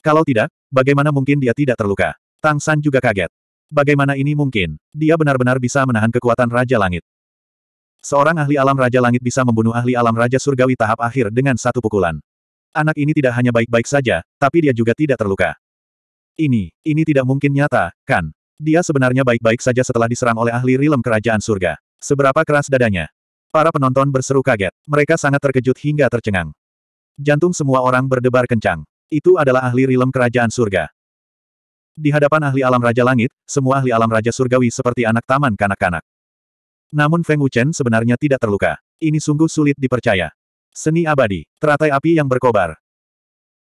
Kalau tidak, bagaimana mungkin dia tidak terluka? Tang San juga kaget. Bagaimana ini mungkin? Dia benar-benar bisa menahan kekuatan Raja Langit. Seorang ahli alam Raja Langit bisa membunuh ahli alam Raja Surgawi tahap akhir dengan satu pukulan. Anak ini tidak hanya baik-baik saja, tapi dia juga tidak terluka. Ini, ini tidak mungkin nyata, kan? Dia sebenarnya baik-baik saja setelah diserang oleh ahli rilem kerajaan surga. Seberapa keras dadanya? Para penonton berseru kaget. Mereka sangat terkejut hingga tercengang. Jantung semua orang berdebar kencang. Itu adalah ahli rilem kerajaan surga. Di hadapan ahli alam Raja Langit, semua ahli alam Raja Surgawi seperti anak taman kanak-kanak. Namun Feng Wuchen sebenarnya tidak terluka. Ini sungguh sulit dipercaya. Seni abadi, teratai api yang berkobar.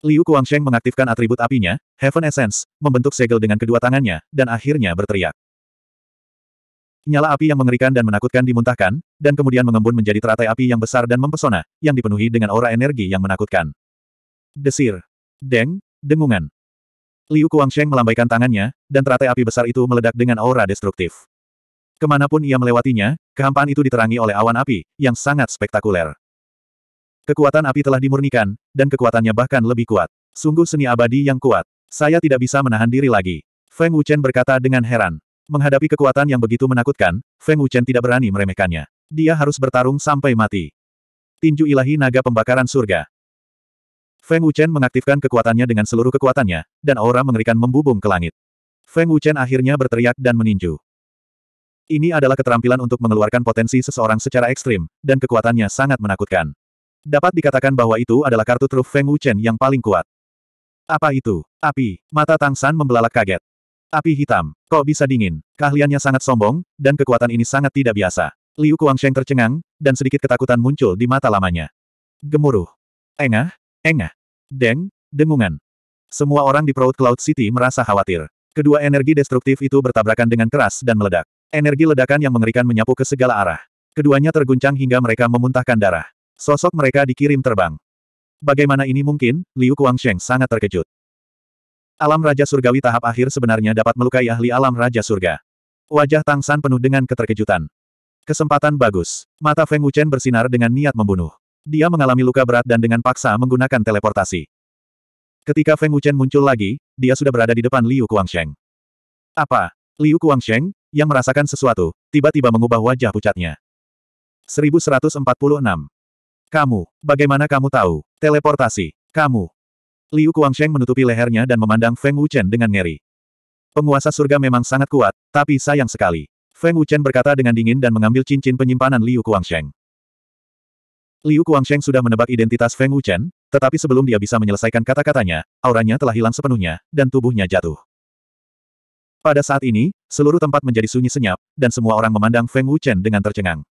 Liu Kuangsheng mengaktifkan atribut apinya, Heaven Essence, membentuk segel dengan kedua tangannya, dan akhirnya berteriak. Nyala api yang mengerikan dan menakutkan dimuntahkan, dan kemudian mengembun menjadi teratai api yang besar dan mempesona, yang dipenuhi dengan aura energi yang menakutkan. Desir. Deng, dengungan. Liu Kuangsheng melambaikan tangannya, dan teratai api besar itu meledak dengan aura destruktif. Ke mana pun ia melewatinya, kehampaan itu diterangi oleh awan api, yang sangat spektakuler. Kekuatan api telah dimurnikan, dan kekuatannya bahkan lebih kuat. Sungguh seni abadi yang kuat. Saya tidak bisa menahan diri lagi. Feng Wuchen berkata dengan heran. Menghadapi kekuatan yang begitu menakutkan, Feng Wuchen tidak berani meremehkannya. Dia harus bertarung sampai mati. Tinju ilahi naga pembakaran surga. Feng Wuchen mengaktifkan kekuatannya dengan seluruh kekuatannya, dan aura mengerikan membubung ke langit. Feng Wuchen akhirnya berteriak dan meninju. Ini adalah keterampilan untuk mengeluarkan potensi seseorang secara ekstrim, dan kekuatannya sangat menakutkan. Dapat dikatakan bahwa itu adalah kartu truf Feng Wuchen yang paling kuat. Apa itu? Api. Mata Tang San membelalak kaget. Api hitam. Kok bisa dingin? Keahliannya sangat sombong, dan kekuatan ini sangat tidak biasa. Liu Kuangsheng tercengang, dan sedikit ketakutan muncul di mata lamanya. Gemuruh. Engah, engah. Deng, dengungan. Semua orang di Proud Cloud City merasa khawatir. Kedua energi destruktif itu bertabrakan dengan keras dan meledak. Energi ledakan yang mengerikan menyapu ke segala arah. Keduanya terguncang hingga mereka memuntahkan darah. Sosok mereka dikirim terbang. Bagaimana ini mungkin? Liu Kuangsheng sangat terkejut. Alam Raja Surgawi tahap akhir sebenarnya dapat melukai ahli alam Raja Surga. Wajah Tang San penuh dengan keterkejutan. Kesempatan bagus. Mata Feng Wuchen bersinar dengan niat membunuh. Dia mengalami luka berat dan dengan paksa menggunakan teleportasi. Ketika Feng Wuchen muncul lagi, dia sudah berada di depan Liu Kuangsheng. Apa? Liu Kuangsheng, yang merasakan sesuatu, tiba-tiba mengubah wajah pucatnya. 1146. Kamu, bagaimana kamu tahu? Teleportasi. Kamu. Liu Kuangsheng menutupi lehernya dan memandang Feng Wuchen dengan ngeri. Penguasa surga memang sangat kuat, tapi sayang sekali. Feng Wuchen berkata dengan dingin dan mengambil cincin penyimpanan Liu Kuangsheng. Liu Kuangsheng sudah menebak identitas Feng Wuchen, tetapi sebelum dia bisa menyelesaikan kata-katanya, auranya telah hilang sepenuhnya, dan tubuhnya jatuh. Pada saat ini, seluruh tempat menjadi sunyi senyap, dan semua orang memandang Feng Wuchen dengan tercengang.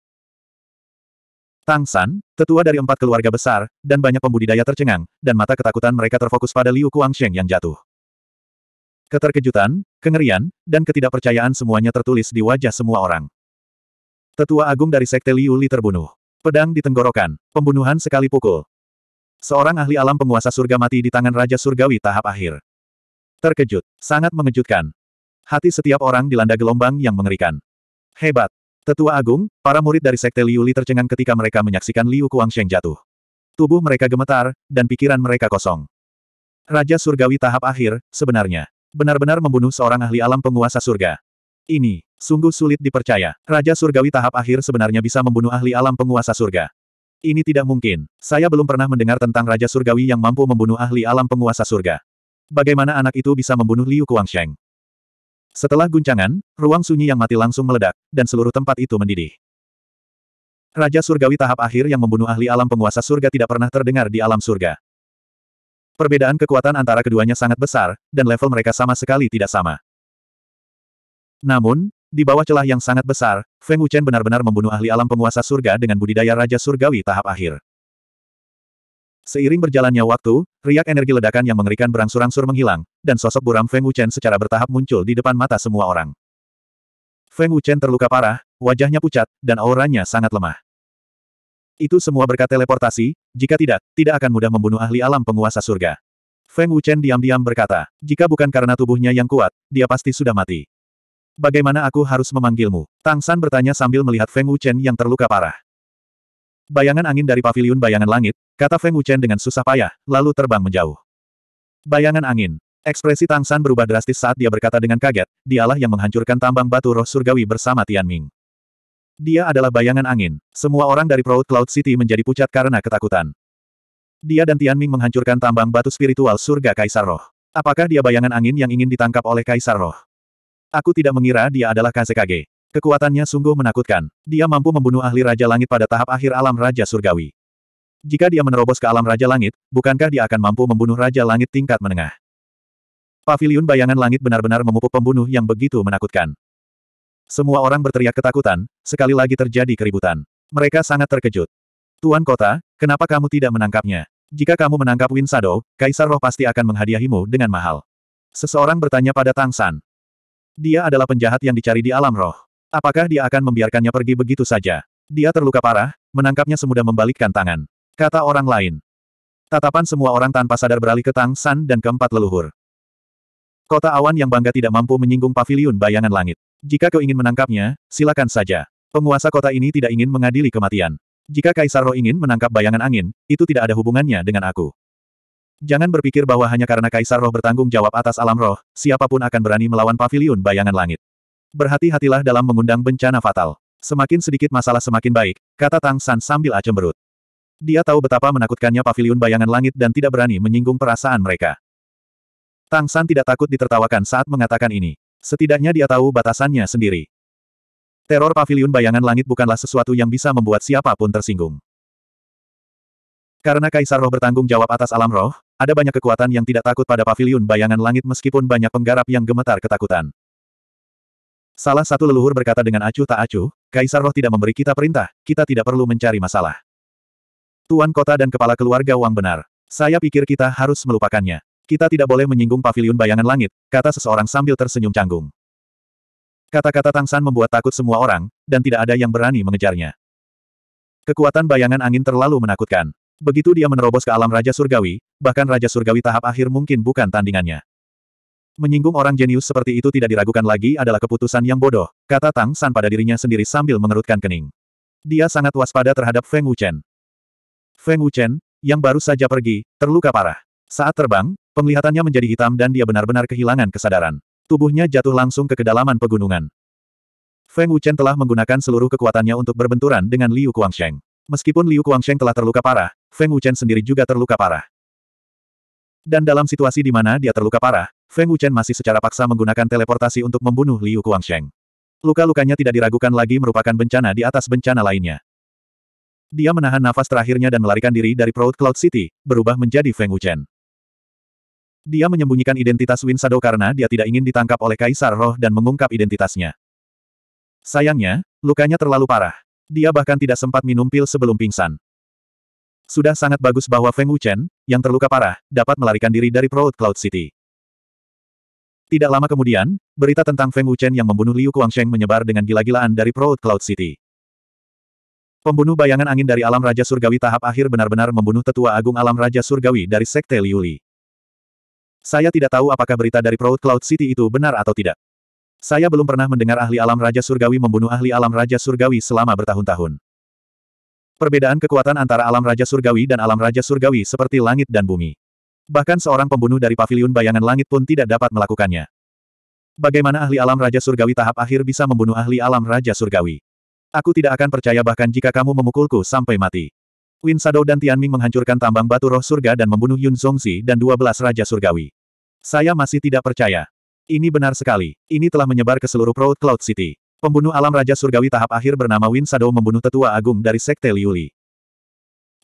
Tang San, tetua dari empat keluarga besar, dan banyak pembudidaya tercengang, dan mata ketakutan mereka terfokus pada Liu Kuangsheng yang jatuh. Keterkejutan, kengerian, dan ketidakpercayaan semuanya tertulis di wajah semua orang. Tetua Agung dari Sekte Liu Li terbunuh. Pedang di tenggorokan. Pembunuhan sekali pukul. Seorang ahli alam penguasa surga mati di tangan Raja Surgawi tahap akhir. Terkejut. Sangat mengejutkan. Hati setiap orang dilanda gelombang yang mengerikan. Hebat. Tetua Agung, para murid dari Sekte Liu Li tercengang ketika mereka menyaksikan Liu Kuangsheng jatuh. Tubuh mereka gemetar, dan pikiran mereka kosong. Raja Surgawi tahap akhir, sebenarnya, benar-benar membunuh seorang ahli alam penguasa surga. Ini, Sungguh sulit dipercaya. Raja Surgawi tahap akhir sebenarnya bisa membunuh ahli alam penguasa surga. Ini tidak mungkin. Saya belum pernah mendengar tentang Raja Surgawi yang mampu membunuh ahli alam penguasa surga. Bagaimana anak itu bisa membunuh Liu Kuangsheng? Setelah guncangan, ruang sunyi yang mati langsung meledak, dan seluruh tempat itu mendidih. Raja Surgawi tahap akhir yang membunuh ahli alam penguasa surga tidak pernah terdengar di alam surga. Perbedaan kekuatan antara keduanya sangat besar, dan level mereka sama sekali tidak sama. Namun, di bawah celah yang sangat besar, Feng Wuchen benar-benar membunuh ahli alam penguasa surga dengan budidaya Raja Surgawi tahap akhir. Seiring berjalannya waktu, riak energi ledakan yang mengerikan berangsur-angsur menghilang, dan sosok buram Feng Wuchen secara bertahap muncul di depan mata semua orang. Feng Wuchen terluka parah, wajahnya pucat, dan auranya sangat lemah. Itu semua berkat teleportasi, jika tidak, tidak akan mudah membunuh ahli alam penguasa surga. Feng Wuchen diam-diam berkata, jika bukan karena tubuhnya yang kuat, dia pasti sudah mati. Bagaimana aku harus memanggilmu? Tang San bertanya sambil melihat Feng Wuchen yang terluka parah. Bayangan angin dari paviliun bayangan langit, kata Feng Wuchen dengan susah payah, lalu terbang menjauh. Bayangan angin. Ekspresi Tang San berubah drastis saat dia berkata dengan kaget, dialah yang menghancurkan tambang batu roh surgawi bersama Tian Ming. Dia adalah bayangan angin. Semua orang dari Proud Cloud City menjadi pucat karena ketakutan. Dia dan Tian Ming menghancurkan tambang batu spiritual surga Kaisar Roh. Apakah dia bayangan angin yang ingin ditangkap oleh Kaisar Roh? Aku tidak mengira dia adalah KZKG. Kekuatannya sungguh menakutkan. Dia mampu membunuh ahli Raja Langit pada tahap akhir alam Raja Surgawi. Jika dia menerobos ke alam Raja Langit, bukankah dia akan mampu membunuh Raja Langit tingkat menengah? Paviliun bayangan langit benar-benar memupuk pembunuh yang begitu menakutkan. Semua orang berteriak ketakutan, sekali lagi terjadi keributan. Mereka sangat terkejut. Tuan kota, kenapa kamu tidak menangkapnya? Jika kamu menangkap Winsado, Kaisar Roh pasti akan menghadiahimu dengan mahal. Seseorang bertanya pada Tang San. Dia adalah penjahat yang dicari di alam roh. Apakah dia akan membiarkannya pergi begitu saja? Dia terluka parah, menangkapnya semudah membalikkan tangan. Kata orang lain. Tatapan semua orang tanpa sadar beralih ke Tang San dan keempat leluhur. Kota awan yang bangga tidak mampu menyinggung paviliun bayangan langit. Jika kau ingin menangkapnya, silakan saja. Penguasa kota ini tidak ingin mengadili kematian. Jika Kaisar Roh ingin menangkap bayangan angin, itu tidak ada hubungannya dengan aku. Jangan berpikir bahwa hanya karena Kaisar Roh bertanggung jawab atas alam roh, siapa pun akan berani melawan paviliun bayangan langit. Berhati-hatilah dalam mengundang bencana fatal. Semakin sedikit masalah semakin baik, kata Tang San sambil acemberut. Dia tahu betapa menakutkannya paviliun bayangan langit dan tidak berani menyinggung perasaan mereka. Tang San tidak takut ditertawakan saat mengatakan ini. Setidaknya dia tahu batasannya sendiri. Teror paviliun bayangan langit bukanlah sesuatu yang bisa membuat siapa pun tersinggung. Karena Kaisar Roh bertanggung jawab atas alam roh, ada banyak kekuatan yang tidak takut pada paviliun bayangan langit meskipun banyak penggarap yang gemetar ketakutan. Salah satu leluhur berkata dengan acuh tak acuh, Kaisar Roh tidak memberi kita perintah, kita tidak perlu mencari masalah. Tuan kota dan kepala keluarga Wang benar. Saya pikir kita harus melupakannya. Kita tidak boleh menyinggung paviliun bayangan langit, kata seseorang sambil tersenyum canggung. Kata-kata Tang San membuat takut semua orang, dan tidak ada yang berani mengejarnya. Kekuatan bayangan angin terlalu menakutkan. Begitu dia menerobos ke alam Raja Surgawi, bahkan Raja Surgawi tahap akhir mungkin bukan tandingannya. Menyinggung orang jenius seperti itu tidak diragukan lagi adalah keputusan yang bodoh, kata Tang San pada dirinya sendiri sambil mengerutkan kening. Dia sangat waspada terhadap Feng Wuchen. Feng Wuchen, yang baru saja pergi, terluka parah. Saat terbang, penglihatannya menjadi hitam dan dia benar-benar kehilangan kesadaran. Tubuhnya jatuh langsung ke kedalaman pegunungan. Feng Wuchen telah menggunakan seluruh kekuatannya untuk berbenturan dengan Liu Guangsheng. Meskipun Liu Guangsheng telah terluka parah, Feng Wuchen sendiri juga terluka parah. Dan dalam situasi di mana dia terluka parah, Feng Wuchen masih secara paksa menggunakan teleportasi untuk membunuh Liu Guangsheng. Luka-lukanya tidak diragukan lagi merupakan bencana di atas bencana lainnya. Dia menahan nafas terakhirnya dan melarikan diri dari Proud Cloud City, berubah menjadi Feng Wuchen. Dia menyembunyikan identitas Win Shadow karena dia tidak ingin ditangkap oleh Kaisar Roh dan mengungkap identitasnya. Sayangnya, lukanya terlalu parah. Dia bahkan tidak sempat minum pil sebelum pingsan. Sudah sangat bagus bahwa Feng Wuchen, yang terluka parah, dapat melarikan diri dari Proud Cloud City. Tidak lama kemudian, berita tentang Feng Wuchen yang membunuh Liu Guangsheng menyebar dengan gila-gilaan dari Proud Cloud City. Pembunuh bayangan angin dari alam Raja Surgawi tahap akhir benar-benar membunuh tetua agung alam Raja Surgawi dari Sekte Liuli. Saya tidak tahu apakah berita dari Proud Cloud City itu benar atau tidak. Saya belum pernah mendengar ahli alam Raja Surgawi membunuh ahli alam Raja Surgawi selama bertahun-tahun. Perbedaan kekuatan antara alam Raja Surgawi dan alam Raja Surgawi seperti langit dan bumi. Bahkan seorang pembunuh dari paviliun bayangan langit pun tidak dapat melakukannya. Bagaimana ahli alam Raja Surgawi tahap akhir bisa membunuh ahli alam Raja Surgawi? Aku tidak akan percaya bahkan jika kamu memukulku sampai mati. Win Shadow dan Tianming menghancurkan tambang batu roh surga dan membunuh Yun Zongzi dan 12 Raja Surgawi. Saya masih tidak percaya. Ini benar sekali. Ini telah menyebar ke seluruh Proud Cloud City. Pembunuh alam Raja Surgawi tahap akhir bernama Win Shadow membunuh tetua agung dari Sekte Liuli.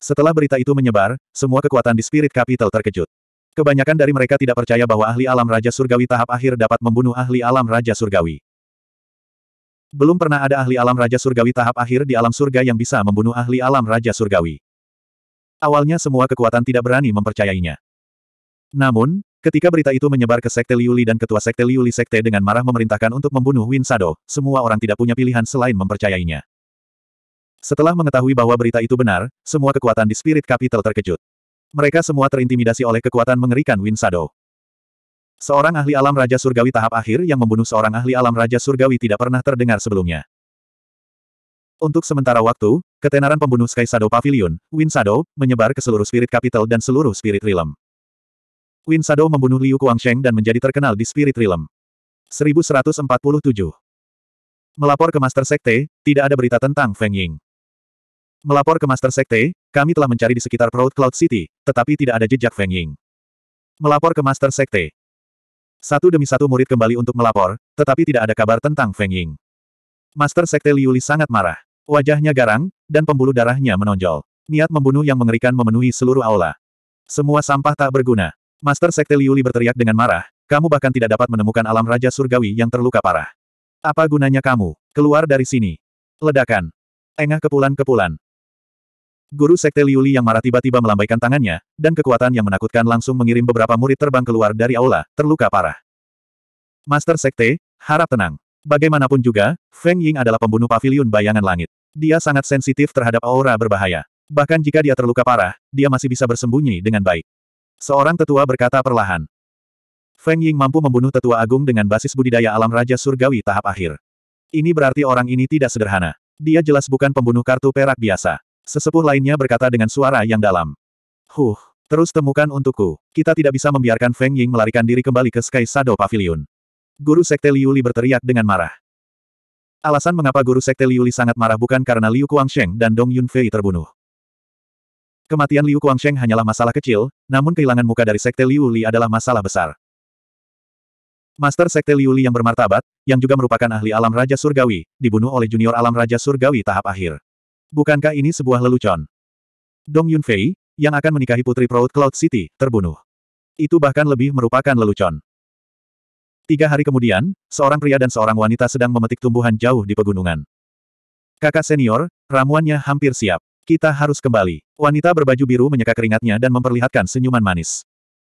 Setelah berita itu menyebar, semua kekuatan di Spirit Capital terkejut. Kebanyakan dari mereka tidak percaya bahwa ahli alam Raja Surgawi tahap akhir dapat membunuh ahli alam Raja Surgawi. Belum pernah ada ahli alam Raja Surgawi tahap akhir di alam surga yang bisa membunuh ahli alam Raja Surgawi. Awalnya semua kekuatan tidak berani mempercayainya. Namun, Ketika berita itu menyebar ke Sekte Liuli dan Ketua Sekte Liuli Sekte dengan marah memerintahkan untuk membunuh Win Sado, semua orang tidak punya pilihan selain mempercayainya. Setelah mengetahui bahwa berita itu benar, semua kekuatan di Spirit Capital terkejut. Mereka semua terintimidasi oleh kekuatan mengerikan Win Sado. Seorang ahli alam Raja Surgawi tahap akhir yang membunuh seorang ahli alam Raja Surgawi tidak pernah terdengar sebelumnya. Untuk sementara waktu, ketenaran pembunuh Sky Shadow Pavilion, Win Shadow, menyebar ke seluruh Spirit Capital dan seluruh Spirit Realm. Win Shadow membunuh Liu Guangsheng dan menjadi terkenal di Spirit Realm. 1147. Melapor ke Master Sekte, tidak ada berita tentang Feng Ying. Melapor ke Master Sekte, kami telah mencari di sekitar Proud Cloud City, tetapi tidak ada jejak Feng Ying. Melapor ke Master Sekte. Satu demi satu murid kembali untuk melapor, tetapi tidak ada kabar tentang Feng Ying. Master Sekte Liuli sangat marah. Wajahnya garang, dan pembuluh darahnya menonjol. Niat membunuh yang mengerikan memenuhi seluruh aula. Semua sampah tak berguna. Master Sekte Liuli berteriak dengan marah, kamu bahkan tidak dapat menemukan alam Raja Surgawi yang terluka parah. Apa gunanya kamu? Keluar dari sini. Ledakan. Engah kepulan-kepulan. Guru Sekte Liuli yang marah tiba-tiba melambaikan tangannya, dan kekuatan yang menakutkan langsung mengirim beberapa murid terbang keluar dari aula, terluka parah. Master Sekte, harap tenang. Bagaimanapun juga, Feng Ying adalah pembunuh paviliun bayangan langit. Dia sangat sensitif terhadap aura berbahaya. Bahkan jika dia terluka parah, dia masih bisa bersembunyi dengan baik. Seorang tetua berkata perlahan. Feng Ying mampu membunuh tetua agung dengan basis budidaya alam Raja Surgawi tahap akhir. Ini berarti orang ini tidak sederhana. Dia jelas bukan pembunuh kartu perak biasa. Sesepuh lainnya berkata dengan suara yang dalam. Huh, terus temukan untukku. Kita tidak bisa membiarkan Feng Ying melarikan diri kembali ke Sky Shadow Pavilion. Guru Sekte Liuli berteriak dengan marah. Alasan mengapa Guru Sekte Liuli sangat marah bukan karena Liu Guangsheng dan Dong Yunfei terbunuh. Kematian Liu Guangsheng hanyalah masalah kecil, namun kehilangan muka dari Sekte Liu Li adalah masalah besar. Master Sekte Liu Li yang bermartabat, yang juga merupakan ahli alam Raja Surgawi, dibunuh oleh junior alam Raja Surgawi tahap akhir. Bukankah ini sebuah lelucon? Dong Yunfei, yang akan menikahi putri Proud Cloud City, terbunuh. Itu bahkan lebih merupakan lelucon. Tiga hari kemudian, seorang pria dan seorang wanita sedang memetik tumbuhan jauh di pegunungan. Kakak senior, ramuannya hampir siap. Kita harus kembali. Wanita berbaju biru menyeka keringatnya dan memperlihatkan senyuman manis.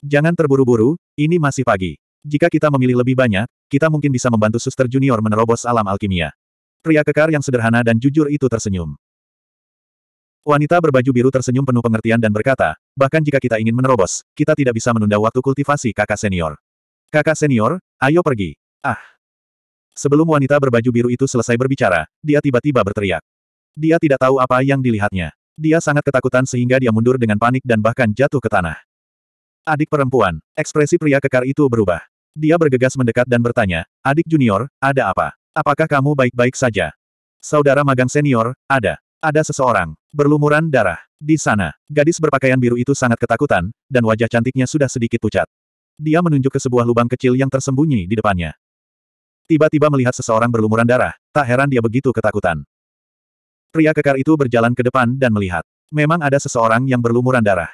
Jangan terburu-buru, ini masih pagi. Jika kita memilih lebih banyak, kita mungkin bisa membantu suster junior menerobos alam alkimia. Pria kekar yang sederhana dan jujur itu tersenyum. Wanita berbaju biru tersenyum penuh pengertian dan berkata, bahkan jika kita ingin menerobos, kita tidak bisa menunda waktu kultivasi kakak senior. Kakak senior, ayo pergi. Ah. Sebelum wanita berbaju biru itu selesai berbicara, dia tiba-tiba berteriak. Dia tidak tahu apa yang dilihatnya. Dia sangat ketakutan sehingga dia mundur dengan panik dan bahkan jatuh ke tanah. Adik perempuan, ekspresi pria kekar itu berubah. Dia bergegas mendekat dan bertanya, adik junior, ada apa? Apakah kamu baik-baik saja? Saudara magang senior, ada. Ada seseorang. Berlumuran darah. Di sana, gadis berpakaian biru itu sangat ketakutan, dan wajah cantiknya sudah sedikit pucat. Dia menunjuk ke sebuah lubang kecil yang tersembunyi di depannya. Tiba-tiba melihat seseorang berlumuran darah, tak heran dia begitu ketakutan. Pria kekar itu berjalan ke depan dan melihat. Memang ada seseorang yang berlumuran darah.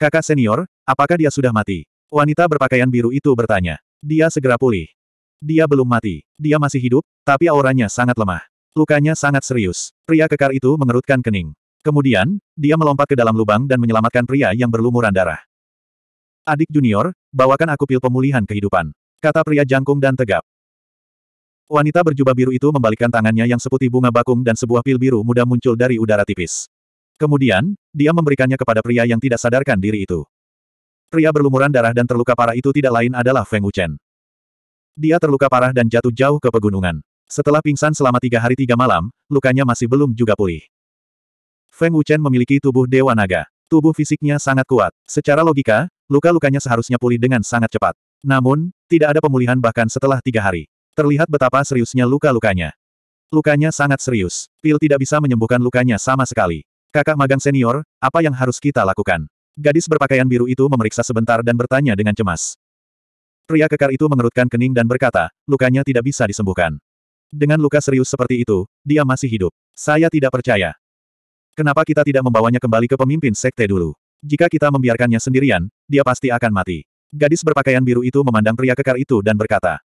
Kakak senior, apakah dia sudah mati? Wanita berpakaian biru itu bertanya. Dia segera pulih. Dia belum mati. Dia masih hidup, tapi auranya sangat lemah. Lukanya sangat serius. Pria kekar itu mengerutkan kening. Kemudian, dia melompat ke dalam lubang dan menyelamatkan pria yang berlumuran darah. Adik junior, bawakan aku pil pemulihan kehidupan. Kata pria jangkung dan tegap. Wanita berjubah biru itu membalikkan tangannya yang seputih bunga bakung dan sebuah pil biru muda muncul dari udara tipis. Kemudian, dia memberikannya kepada pria yang tidak sadarkan diri itu. Pria berlumuran darah dan terluka parah itu tidak lain adalah Feng Wuchen. Dia terluka parah dan jatuh jauh ke pegunungan. Setelah pingsan selama tiga hari tiga malam, lukanya masih belum juga pulih. Feng Wuchen memiliki tubuh Dewa Naga. Tubuh fisiknya sangat kuat. Secara logika, luka-lukanya seharusnya pulih dengan sangat cepat. Namun, tidak ada pemulihan bahkan setelah tiga hari. Terlihat betapa seriusnya luka-lukanya. Lukanya sangat serius. Pil tidak bisa menyembuhkan lukanya sama sekali. Kakak magang senior, apa yang harus kita lakukan? Gadis berpakaian biru itu memeriksa sebentar dan bertanya dengan cemas. Pria kekar itu mengerutkan kening dan berkata, lukanya tidak bisa disembuhkan. Dengan luka serius seperti itu, dia masih hidup. Saya tidak percaya. Kenapa kita tidak membawanya kembali ke pemimpin sekte dulu? Jika kita membiarkannya sendirian, dia pasti akan mati. Gadis berpakaian biru itu memandang pria kekar itu dan berkata.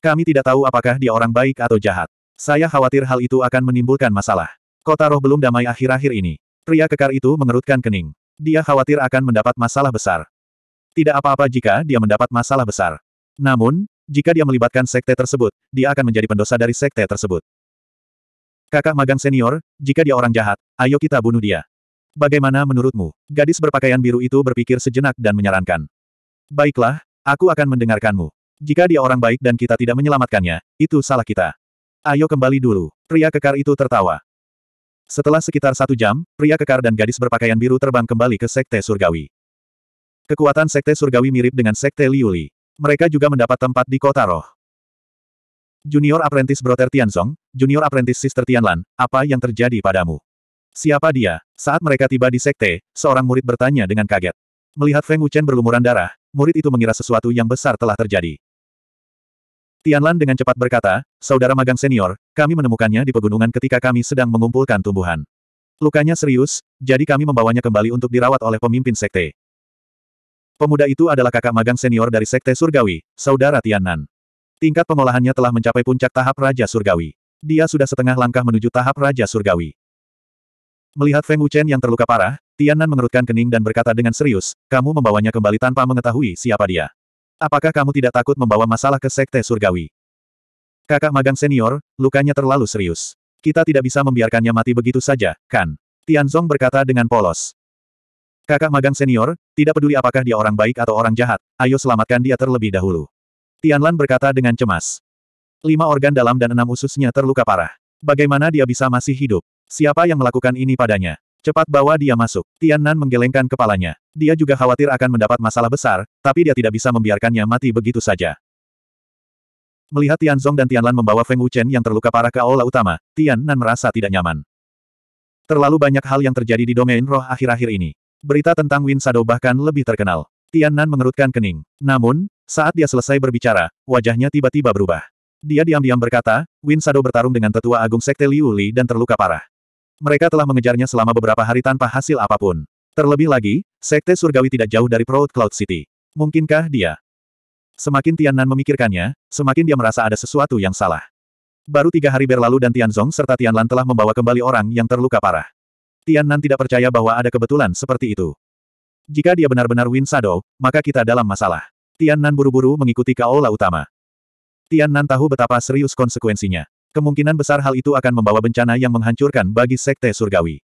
Kami tidak tahu apakah dia orang baik atau jahat. Saya khawatir hal itu akan menimbulkan masalah. Kota roh belum damai akhir-akhir ini. Pria kekar itu mengerutkan kening. Dia khawatir akan mendapat masalah besar. Tidak apa-apa jika dia mendapat masalah besar. Namun, jika dia melibatkan sekte tersebut, dia akan menjadi pendosa dari sekte tersebut. Kakak magang senior, jika dia orang jahat, ayo kita bunuh dia. Bagaimana menurutmu? Gadis berpakaian biru itu berpikir sejenak dan menyarankan. Baiklah, aku akan mendengarkanmu. Jika dia orang baik dan kita tidak menyelamatkannya, itu salah kita. Ayo kembali dulu. Pria kekar itu tertawa. Setelah sekitar satu jam, pria kekar dan gadis berpakaian biru terbang kembali ke Sekte Surgawi. Kekuatan Sekte Surgawi mirip dengan Sekte Liuli. Mereka juga mendapat tempat di kota roh. Junior Apprentice Brother Tianzong, Junior Apprentice Sister Tianlan, apa yang terjadi padamu? Siapa dia? Saat mereka tiba di sekte, seorang murid bertanya dengan kaget. Melihat Feng Wuchen berlumuran darah, murid itu mengira sesuatu yang besar telah terjadi. Tianlan dengan cepat berkata, Saudara magang senior, kami menemukannya di pegunungan ketika kami sedang mengumpulkan tumbuhan. Lukanya serius, jadi kami membawanya kembali untuk dirawat oleh pemimpin sekte. Pemuda itu adalah kakak magang senior dari Sekte Surgawi, Saudara Tianan. Tingkat pengolahannya telah mencapai puncak tahap Raja Surgawi. Dia sudah setengah langkah menuju tahap Raja Surgawi. Melihat Feng Wuchen yang terluka parah, Tianan mengerutkan kening dan berkata dengan serius, kamu membawanya kembali tanpa mengetahui siapa dia. Apakah kamu tidak takut membawa masalah ke Sekte Surgawi? Kakak magang senior, lukanya terlalu serius. Kita tidak bisa membiarkannya mati begitu saja, kan? Tianzong berkata dengan polos. Kakak magang senior, tidak peduli apakah dia orang baik atau orang jahat, ayo selamatkan dia terlebih dahulu. Tianlan berkata dengan cemas. Lima organ dalam dan enam ususnya terluka parah. Bagaimana dia bisa masih hidup? Siapa yang melakukan ini padanya? Cepat bawa dia masuk. Tiannan menggelengkan kepalanya. Dia juga khawatir akan mendapat masalah besar, tapi dia tidak bisa membiarkannya mati begitu saja. Melihat Tianzong dan Tianlan membawa Feng Wuchen yang terluka parah ke aula utama, Tiannan merasa tidak nyaman. Terlalu banyak hal yang terjadi di domain roh akhir-akhir ini. Berita tentang Win Shadow bahkan lebih terkenal. Tian Nan mengerutkan kening. Namun, saat dia selesai berbicara, wajahnya tiba-tiba berubah. Dia diam-diam berkata, Win Shadow bertarung dengan tetua agung sekte Liu Li dan terluka parah. Mereka telah mengejarnya selama beberapa hari tanpa hasil apa pun. Terlebih lagi, sekte surgawi tidak jauh dari Proud Cloud City. Mungkinkah dia? Semakin Tian Nan memikirkannya, semakin dia merasa ada sesuatu yang salah. Baru tiga hari berlalu dan Tianzong serta Tianlan telah membawa kembali orang yang terluka parah. Tian Nan tidak percaya bahwa ada kebetulan seperti itu. Jika dia benar-benar Win Shadow, maka kita dalam masalah. Tian Nan buru-buru mengikuti ke aula utama. Tian Nan tahu betapa serius konsekuensinya. Kemungkinan besar hal itu akan membawa bencana yang menghancurkan bagi Sekte Surgawi.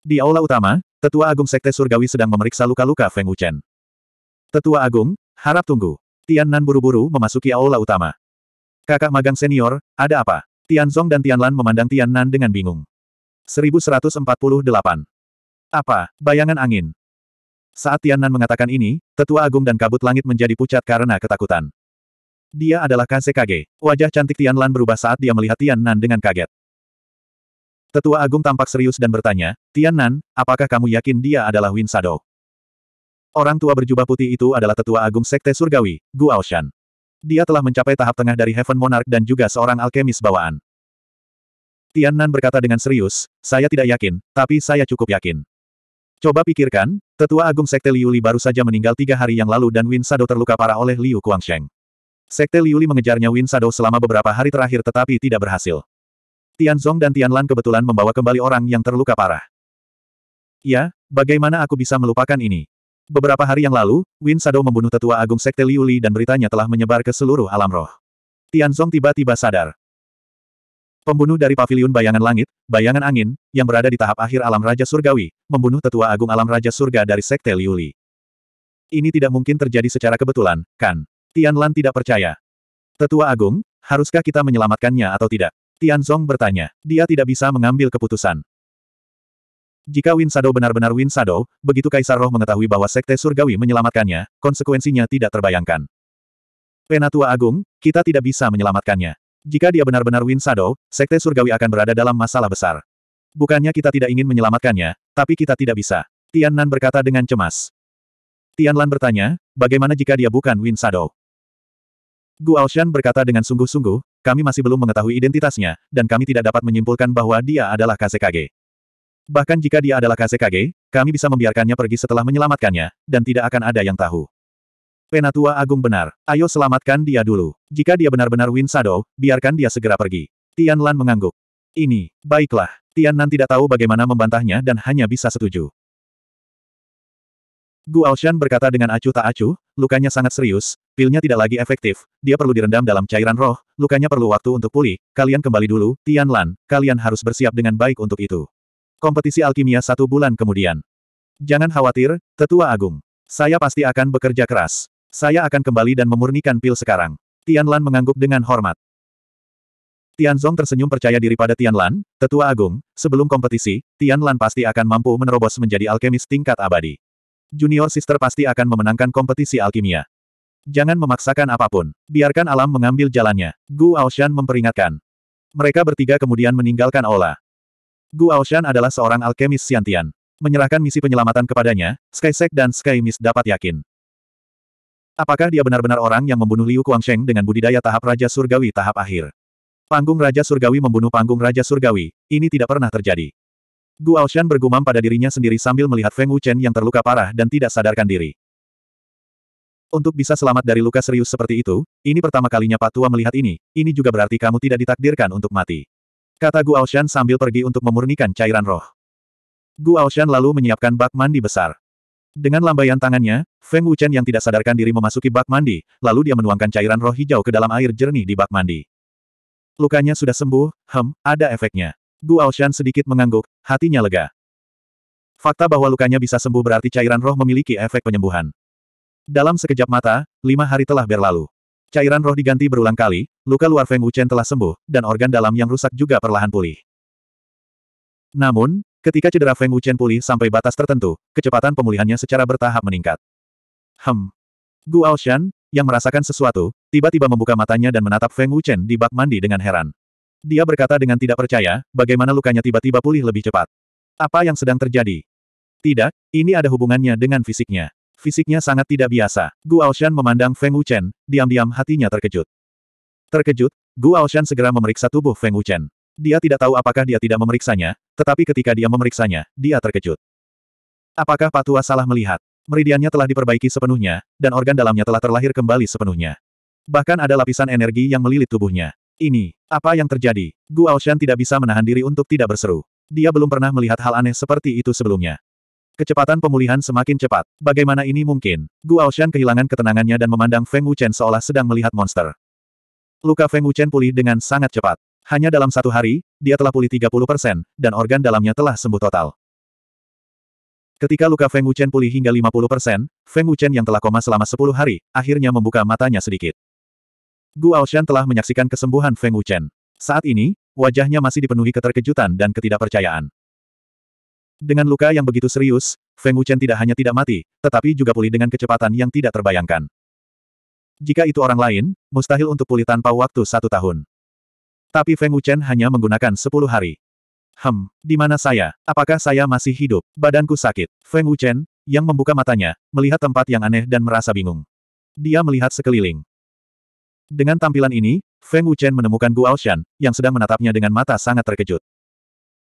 Di aula utama, Tetua Agung Sekte Surgawi sedang memeriksa luka-luka Feng Wuchen. Tetua Agung, harap tunggu. Tian Nan buru-buru memasuki aula utama. Kakak magang senior, ada apa? Tian Zong dan Tian Lan memandang Tian Nan dengan bingung. 1148. Apa, bayangan angin? Saat Tianan mengatakan ini, tetua agung dan kabut langit menjadi pucat karena ketakutan. Dia adalah KCKG. Wajah cantik Tian Lan berubah saat dia melihat Tian Nan dengan kaget. Tetua Agung tampak serius dan bertanya, Tian Nan, apakah kamu yakin dia adalah Win Shadow? Orang tua berjubah putih itu adalah Tetua Agung Sekte Surgawi, Gu Aoshan. Dia telah mencapai tahap tengah dari Heaven Monarch dan juga seorang alkemis bawaan. Tian Nan berkata dengan serius, saya tidak yakin, tapi saya cukup yakin. Coba pikirkan, Tetua Agung Sekte Liu Li baru saja meninggal tiga hari yang lalu dan Win Shadow terluka parah oleh Liu Kuangsheng. Sekte Liu Li mengejarnya Win Shadow selama beberapa hari terakhir tetapi tidak berhasil. Tian Zong dan Tian Lan kebetulan membawa kembali orang yang terluka parah. Ya, bagaimana aku bisa melupakan ini? Beberapa hari yang lalu, Win Shadow membunuh tetua agung Sekte Liu Li dan beritanya telah menyebar ke seluruh alam roh. Tianzong tiba-tiba sadar. Pembunuh dari Paviliun Bayangan Langit, Bayangan Angin, yang berada di tahap akhir alam Raja Surgawi, membunuh tetua agung alam Raja Surga dari Sekte Liu Li. Ini tidak mungkin terjadi secara kebetulan, kan? Tian Lan tidak percaya. Tetua agung, haruskah kita menyelamatkannya atau tidak? Tianzong bertanya. Dia tidak bisa mengambil keputusan. Jika Win Shadow benar-benar Win Shadow, begitu Kaisar Roh mengetahui bahwa Sekte Surgawi menyelamatkannya, konsekuensinya tidak terbayangkan. Penatua Agung, kita tidak bisa menyelamatkannya. Jika dia benar-benar Win Shadow, Sekte Surgawi akan berada dalam masalah besar. Bukannya kita tidak ingin menyelamatkannya, tapi kita tidak bisa. Tian Nan berkata dengan cemas. Tian Lan bertanya, bagaimana jika dia bukan Win Shadow? Gu Aoshan berkata dengan sungguh-sungguh, kami masih belum mengetahui identitasnya, dan kami tidak dapat menyimpulkan bahwa dia adalah KCKG. Bahkan jika dia adalah KCKG, kami bisa membiarkannya pergi setelah menyelamatkannya, dan tidak akan ada yang tahu. Penatua Agung benar. Ayo selamatkan dia dulu. Jika dia benar-benar Win Shadow, biarkan dia segera pergi. Tian Lan mengangguk. Ini, baiklah. Tian Nan tidak tahu bagaimana membantahnya dan hanya bisa setuju. Gu Aoshan berkata dengan acuh tak acuh, lukanya sangat serius, pilnya tidak lagi efektif, dia perlu direndam dalam cairan roh, lukanya perlu waktu untuk pulih, kalian kembali dulu, Tian Lan, kalian harus bersiap dengan baik untuk itu. Kompetisi alkimia satu bulan kemudian. Jangan khawatir, Tetua Agung. Saya pasti akan bekerja keras. Saya akan kembali dan memurnikan pil sekarang. Tian Lan mengangguk dengan hormat. Tian Zong tersenyum percaya diri pada Tian Lan, Tetua Agung, sebelum kompetisi, Tian Lan pasti akan mampu menerobos menjadi alkemis tingkat abadi. Junior Sister pasti akan memenangkan kompetisi alkimia. Jangan memaksakan apa pun. Biarkan alam mengambil jalannya. Gu Aoshan memperingatkan. Mereka bertiga kemudian meninggalkan aula. Gu Aoshan adalah seorang alkemis Xiantian. Menyerahkan misi penyelamatan kepadanya, Skysek dan Sky Mist dapat yakin. Apakah dia benar-benar orang yang membunuh Liu Kuangsheng dengan budidaya tahap Raja Surgawi tahap akhir? Panggung Raja Surgawi membunuh panggung Raja Surgawi, ini tidak pernah terjadi. Gu Aoshan bergumam pada dirinya sendiri sambil melihat Feng Wuchen yang terluka parah dan tidak sadarkan diri. Untuk bisa selamat dari luka serius seperti itu, ini pertama kalinya Pak Tua melihat ini, ini juga berarti kamu tidak ditakdirkan untuk mati. Kata Gu Aoshan sambil pergi untuk memurnikan cairan roh. Gu Aoshan lalu menyiapkan bak mandi besar. Dengan lambaian tangannya, Feng Wuchen yang tidak sadarkan diri memasuki bak mandi, lalu dia menuangkan cairan roh hijau ke dalam air jernih di bak mandi. Lukanya sudah sembuh, hem, ada efeknya. Gu Aoshan sedikit mengangguk, hatinya lega. Fakta bahwa lukanya bisa sembuh berarti cairan roh memiliki efek penyembuhan. Dalam sekejap mata, lima hari telah berlalu. Cairan roh diganti berulang kali, luka luar Feng Wuchen telah sembuh, dan organ dalam yang rusak juga perlahan pulih. Namun, ketika cedera Feng Wuchen pulih sampai batas tertentu, kecepatan pemulihannya secara bertahap meningkat. Hem. Gu Aoshan, yang merasakan sesuatu, tiba-tiba membuka matanya dan menatap Feng Wuchen di bak mandi dengan heran. Dia berkata dengan tidak percaya, bagaimana lukanya tiba-tiba pulih lebih cepat. Apa yang sedang terjadi? Tidak, ini ada hubungannya dengan fisiknya. Fisiknya sangat tidak biasa. Gu Aoshan memandang Feng Wuchen, diam-diam hatinya terkejut. Terkejut, Gu Aoshan segera memeriksa tubuh Feng Wuchen. Dia tidak tahu apakah dia tidak memeriksanya, tetapi ketika dia memeriksanya, dia terkejut. Apakah Patua salah melihat? Meridiannya telah diperbaiki sepenuhnya, dan organ dalamnya telah terlahir kembali sepenuhnya. Bahkan ada lapisan energi yang melilit tubuhnya. Ini, apa yang terjadi? Gu Aoshan tidak bisa menahan diri untuk tidak berseru. Dia belum pernah melihat hal aneh seperti itu sebelumnya. Kecepatan pemulihan semakin cepat. Bagaimana ini mungkin? Gu Aoshan kehilangan ketenangannya dan memandang Feng Wuchen seolah sedang melihat monster. Luka Feng Wuchen pulih dengan sangat cepat. Hanya dalam satu hari, dia telah pulih 30%, dan organ dalamnya telah sembuh total. Ketika luka Feng Wuchen pulih hingga 50%, Feng Wuchen yang telah koma selama 10 hari, akhirnya membuka matanya sedikit. Gu Aoshan telah menyaksikan kesembuhan Feng Wuchen. Saat ini, wajahnya masih dipenuhi keterkejutan dan ketidakpercayaan. Dengan luka yang begitu serius, Feng Wuchen tidak hanya tidak mati, tetapi juga pulih dengan kecepatan yang tidak terbayangkan. Jika itu orang lain, mustahil untuk pulih tanpa waktu satu tahun. Tapi Feng Wuchen hanya menggunakan sepuluh hari. Hem, di mana saya? Apakah saya masih hidup? Badanku sakit. Feng Wuchen, yang membuka matanya, melihat tempat yang aneh dan merasa bingung. Dia melihat sekeliling. Dengan tampilan ini, Feng Wuchen menemukan Gu Aoshan, yang sedang menatapnya dengan mata sangat terkejut.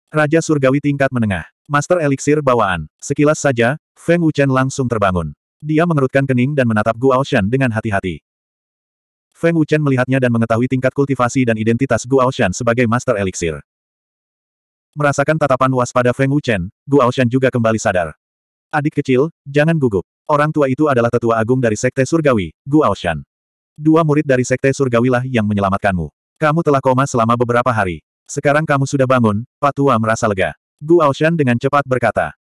Raja Surgawi tingkat menengah. Master Elixir bawaan. Sekilas saja, Feng Wuchen langsung terbangun. Dia mengerutkan kening dan menatap Gu Aoshan dengan hati-hati. Feng Wuchen melihatnya dan mengetahui tingkat kultivasi dan identitas Gu Aoshan sebagai Master Elixir. Merasakan tatapan waspada Feng Wuchen, Gu Aoshan juga kembali sadar. Adik kecil, jangan gugup. Orang tua itu adalah tetua agung dari Sekte Surgawi, Gu Aoshan. Dua murid dari Sekte Surgawilah yang menyelamatkanmu. Kamu telah koma selama beberapa hari. Sekarang kamu sudah bangun, Pak Tua merasa lega. Gu Aoshan dengan cepat berkata.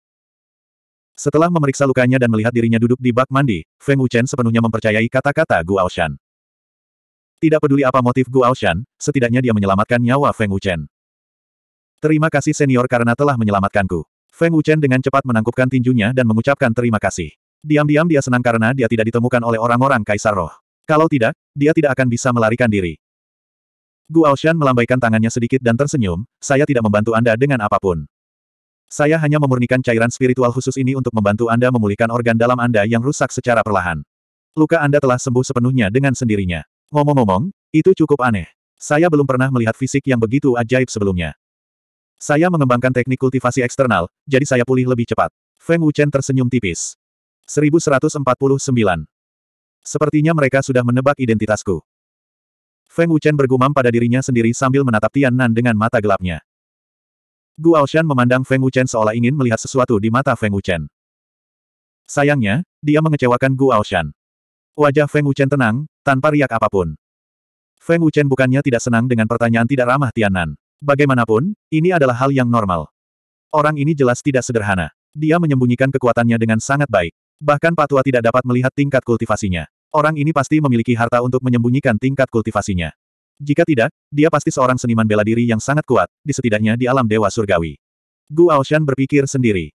Setelah memeriksa lukanya dan melihat dirinya duduk di bak mandi, Feng Wuchen sepenuhnya mempercayai kata-kata Gu Aoshan. Tidak peduli apa motif Gu Aoshan, setidaknya dia menyelamatkan nyawa Feng Wuchen. Terima kasih senior karena telah menyelamatkanku. Feng Wuchen dengan cepat menangkupkan tinjunya dan mengucapkan terima kasih. Diam-diam dia senang karena dia tidak ditemukan oleh orang-orang Kaisar Roh. Kalau tidak, dia tidak akan bisa melarikan diri. Gu Aoshan melambaikan tangannya sedikit dan tersenyum, saya tidak membantu Anda dengan apa pun. Saya hanya memurnikan cairan spiritual khusus ini untuk membantu Anda memulihkan organ dalam Anda yang rusak secara perlahan. Luka Anda telah sembuh sepenuhnya dengan sendirinya. Ngomong-ngomong, itu cukup aneh. Saya belum pernah melihat fisik yang begitu ajaib sebelumnya. Saya mengembangkan teknik kultivasi eksternal, jadi saya pulih lebih cepat. Feng Wuchen tersenyum tipis. 1149. Sepertinya mereka sudah menebak identitasku. Feng Wuchen bergumam pada dirinya sendiri sambil menatap Tian Nan dengan mata gelapnya. Gu Aoshan memandang Feng Wuchen seolah ingin melihat sesuatu di mata Feng Wuchen. Sayangnya, dia mengecewakan Gu Aoshan. Wajah Feng Wuchen tenang, tanpa riak apa pun. Feng Wuchen bukannya tidak senang dengan pertanyaan tidak ramah Tianan. Bagaimanapun, ini adalah hal yang normal. Orang ini jelas tidak sederhana. Dia menyembunyikan kekuatannya dengan sangat baik. Bahkan Patua tidak dapat melihat tingkat kultivasinya. Orang ini pasti memiliki harta untuk menyembunyikan tingkat kultivasinya. Jika tidak, dia pasti seorang seniman bela diri yang sangat kuat, di setidaknya di alam Dewa Surgawi. Gu Aoshan berpikir sendiri.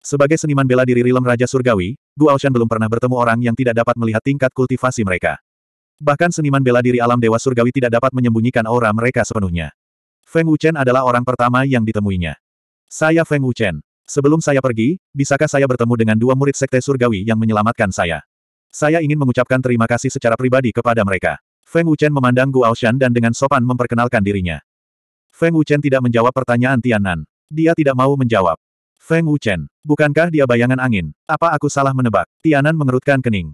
Sebagai seniman bela diri Rilem Raja Surgawi, Gu Aoshan belum pernah bertemu orang yang tidak dapat melihat tingkat kultivasi mereka. Bahkan seniman bela diri alam Dewa Surgawi tidak dapat menyembunyikan aura mereka sepenuhnya. Feng Wuchen adalah orang pertama yang ditemuinya. Saya Feng Wuchen. Sebelum saya pergi, bisakah saya bertemu dengan dua murid Sekte Surgawi yang menyelamatkan saya? Saya ingin mengucapkan terima kasih secara pribadi kepada mereka. Feng Wuchen memandang Gu Aoshan dan dengan sopan memperkenalkan dirinya. Feng Wuchen tidak menjawab pertanyaan Tianan. Dia tidak mau menjawab. Feng Wuchen, bukankah dia bayangan angin? Apa aku salah menebak? Tianan mengerutkan kening.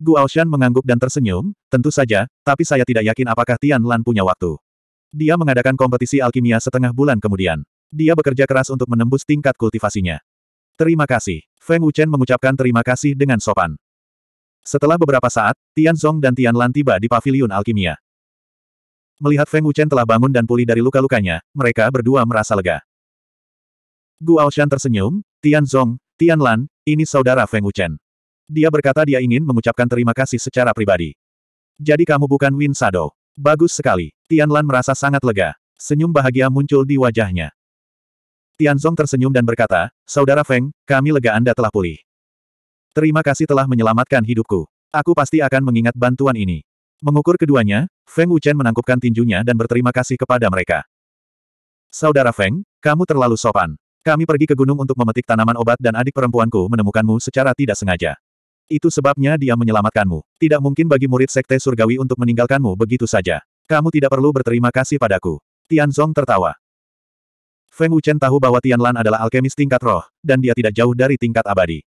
Gu Aoshan mengangguk dan tersenyum, tentu saja, tapi saya tidak yakin apakah Tian Lan punya waktu. Dia mengadakan kompetisi alkimia setengah bulan kemudian. Dia bekerja keras untuk menembus tingkat kultivasinya. Terima kasih. Feng Wuchen mengucapkan terima kasih dengan sopan. Setelah beberapa saat, Tian Zong dan Tian Lan tiba di paviliun alkimia. Melihat Feng Wuchen telah bangun dan pulih dari luka-lukanya, mereka berdua merasa lega. Gu Aoshan tersenyum, Tian Zong, Tian Lan, ini saudara Feng Wuchen. Dia berkata dia ingin mengucapkan terima kasih secara pribadi. Jadi kamu bukan Win Sado. Bagus sekali. Tian Lan merasa sangat lega. Senyum bahagia muncul di wajahnya. Tian Zong tersenyum dan berkata, Saudara Feng, kami lega Anda telah pulih. Terima kasih telah menyelamatkan hidupku. Aku pasti akan mengingat bantuan ini. Mengukur keduanya, Feng Wuchen menangkupkan tinjunya dan berterima kasih kepada mereka. Saudara Feng, kamu terlalu sopan. Kami pergi ke gunung untuk memetik tanaman obat dan adik perempuanku menemukanmu secara tidak sengaja. Itu sebabnya dia menyelamatkanmu. Tidak mungkin bagi murid Sekte Surgawi untuk meninggalkanmu begitu saja. Kamu tidak perlu berterima kasih padaku. Tian Zong tertawa. Feng Wuchen tahu bahwa Tian Lan adalah alkemis tingkat roh, dan dia tidak jauh dari tingkat abadi.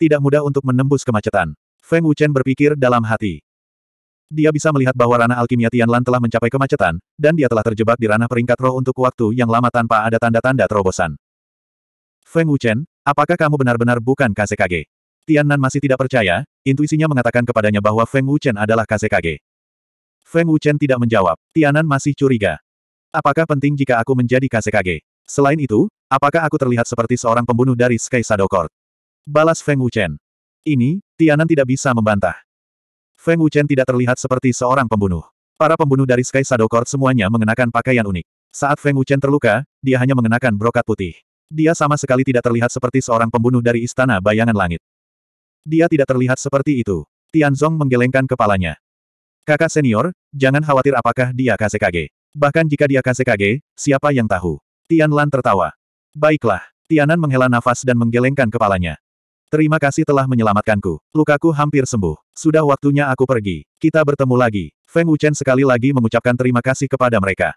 Tidak mudah untuk menembus kemacetan. Feng Wuchen berpikir dalam hati. Dia bisa melihat bahwa ranah alkimia Tianlan telah mencapai kemacetan, dan dia telah terjebak di ranah peringkat roh untuk waktu yang lama tanpa ada tanda-tanda terobosan. Feng Wuchen, apakah kamu benar-benar bukan KCKG? Tiannan masih tidak percaya, intuisinya mengatakan kepadanya bahwa Feng Wuchen adalah KCKG. Feng Wuchen tidak menjawab, Tianan masih curiga. Apakah penting jika aku menjadi KCKG? Selain itu, apakah aku terlihat seperti seorang pembunuh dari Sky Shadow Court? Balas Feng Wuchen. Ini, Tianan tidak bisa membantah. Feng Wuchen tidak terlihat seperti seorang pembunuh. Para pembunuh dari Sky Shadow Court semuanya mengenakan pakaian unik. Saat Feng Wuchen terluka, dia hanya mengenakan brokat putih. Dia sama sekali tidak terlihat seperti seorang pembunuh dari Istana Bayangan Langit. Dia tidak terlihat seperti itu. Tianzong menggelengkan kepalanya. Kakak senior, jangan khawatir apakah dia KCKG. Bahkan jika dia KCKG, siapa yang tahu? Tian Lan tertawa. Baiklah, Tianan menghela nafas dan menggelengkan kepalanya. Terima kasih telah menyelamatkanku. Lukaku hampir sembuh. Sudah waktunya aku pergi. Kita bertemu lagi. Feng Wuchen sekali lagi mengucapkan terima kasih kepada mereka.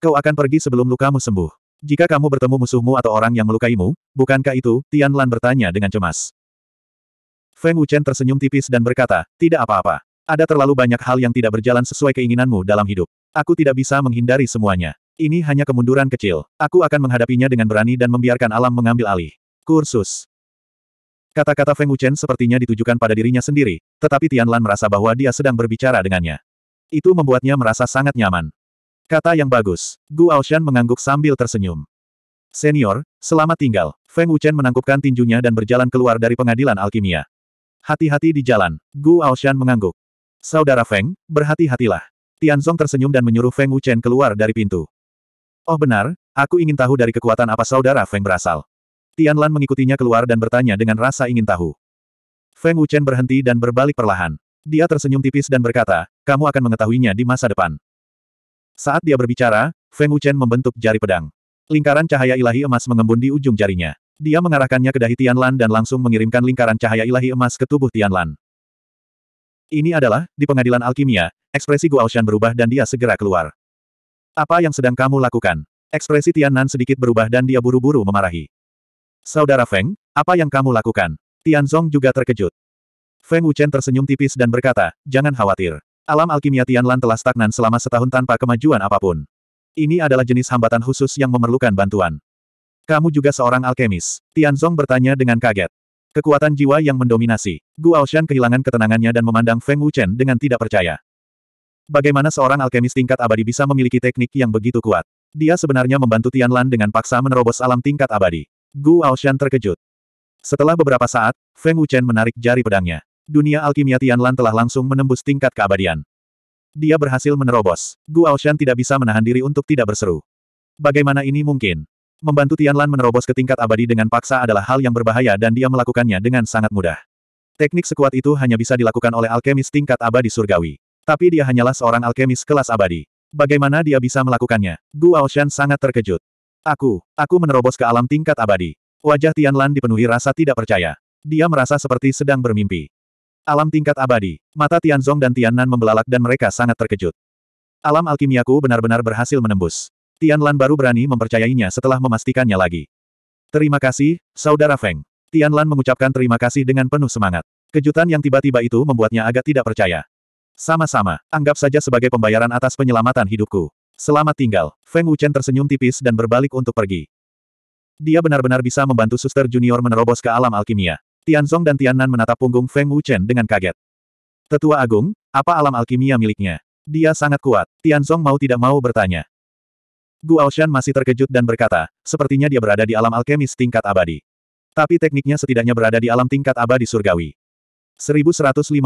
Kau akan pergi sebelum lukamu sembuh. Jika kamu bertemu musuhmu atau orang yang melukaimu, bukankah itu? Tian Lan bertanya dengan cemas. Feng Wuchen tersenyum tipis dan berkata, tidak apa-apa. Ada terlalu banyak hal yang tidak berjalan sesuai keinginanmu dalam hidup. Aku tidak bisa menghindari semuanya. Ini hanya kemunduran kecil. Aku akan menghadapinya dengan berani dan membiarkan alam mengambil alih. Kursus. Kata-kata Feng Wuchen sepertinya ditujukan pada dirinya sendiri, tetapi Tian Lan merasa bahwa dia sedang berbicara dengannya. Itu membuatnya merasa sangat nyaman. Kata yang bagus. Gu Aoshan mengangguk sambil tersenyum. Senior, selamat tinggal. Feng Wuchen menangkupkan tinjunya dan berjalan keluar dari pengadilan alkimia. Hati-hati di jalan. Gu Aoshan mengangguk. Saudara Feng, berhati-hatilah. Tianzong tersenyum dan menyuruh Feng Wuchen keluar dari pintu. Oh benar, aku ingin tahu dari kekuatan apa saudara Feng berasal. Tian Lan mengikutinya keluar dan bertanya dengan rasa ingin tahu. Feng Wuchen berhenti dan berbalik perlahan. Dia tersenyum tipis dan berkata, kamu akan mengetahuinya di masa depan. Saat dia berbicara, Feng Wuchen membentuk jari pedang. Lingkaran cahaya ilahi emas mengembun di ujung jarinya. Dia mengarahkannya ke dahi Tian Lan dan langsung mengirimkan lingkaran cahaya ilahi emas ke tubuh Tian Lan. Ini adalah, di pengadilan alkimia, ekspresi Guo Aoshan berubah dan dia segera keluar. Apa yang sedang kamu lakukan? Ekspresi Tian Nan sedikit berubah dan dia buru-buru memarahi. Saudara Feng, apa yang kamu lakukan? Tian Zong juga terkejut. Feng Wuchen tersenyum tipis dan berkata, jangan khawatir. Alam alkimia Tian Lan telah stagnan selama setahun tanpa kemajuan apa pun. Ini adalah jenis hambatan khusus yang memerlukan bantuan. Kamu juga seorang alkemis. Tian Zong bertanya dengan kaget. Kekuatan jiwa yang mendominasi. Gu Aoshan kehilangan ketenangannya dan memandang Feng Wuchen dengan tidak percaya. Bagaimana seorang alkemis tingkat abadi bisa memiliki teknik yang begitu kuat? Dia sebenarnya membantu Tian Lan dengan paksa menerobos alam tingkat abadi. Gu Aoshan terkejut. Setelah beberapa saat, Feng Wuchen menarik jari pedangnya. Dunia alkimia Tian Lan telah langsung menembus tingkat keabadian. Dia berhasil menerobos. Gu Aoshan tidak bisa menahan diri untuk tidak berseru. Bagaimana ini mungkin? Membantu Tianlan menerobos ke tingkat abadi dengan paksa adalah hal yang berbahaya dan dia melakukannya dengan sangat mudah. Teknik sekuat itu hanya bisa dilakukan oleh alkemis tingkat abadi surgawi. Tapi dia hanyalah seorang alkemis kelas abadi. Bagaimana dia bisa melakukannya? Gu Aoshan sangat terkejut. Aku, aku menerobos ke alam tingkat abadi. Wajah Tianlan dipenuhi rasa tidak percaya. Dia merasa seperti sedang bermimpi. Alam tingkat abadi. Mata Tianzong dan Tiannan membelalak dan mereka sangat terkejut. Alam alkimiaku benar-benar berhasil menembus. Tian Lan baru berani mempercayainya setelah memastikannya lagi. Terima kasih, Saudara Feng. Tian Lan mengucapkan terima kasih dengan penuh semangat. Kejutan yang tiba-tiba itu membuatnya agak tidak percaya. Sama-sama, anggap saja sebagai pembayaran atas penyelamatan hidupku. Selamat tinggal. Feng Wuchen tersenyum tipis dan berbalik untuk pergi. Dia benar-benar bisa membantu suster junior menerobos ke alam alkimia. Tianzong dan Tianan menatap punggung Feng Wuchen dengan kaget. Tetua Agung, apa alam alkimia miliknya? Dia sangat kuat. Tianzong mau tidak mau bertanya. Gu Aoshan masih terkejut dan berkata, sepertinya dia berada di alam alkemis tingkat abadi. Tapi tekniknya setidaknya berada di alam tingkat abadi surgawi. 1150.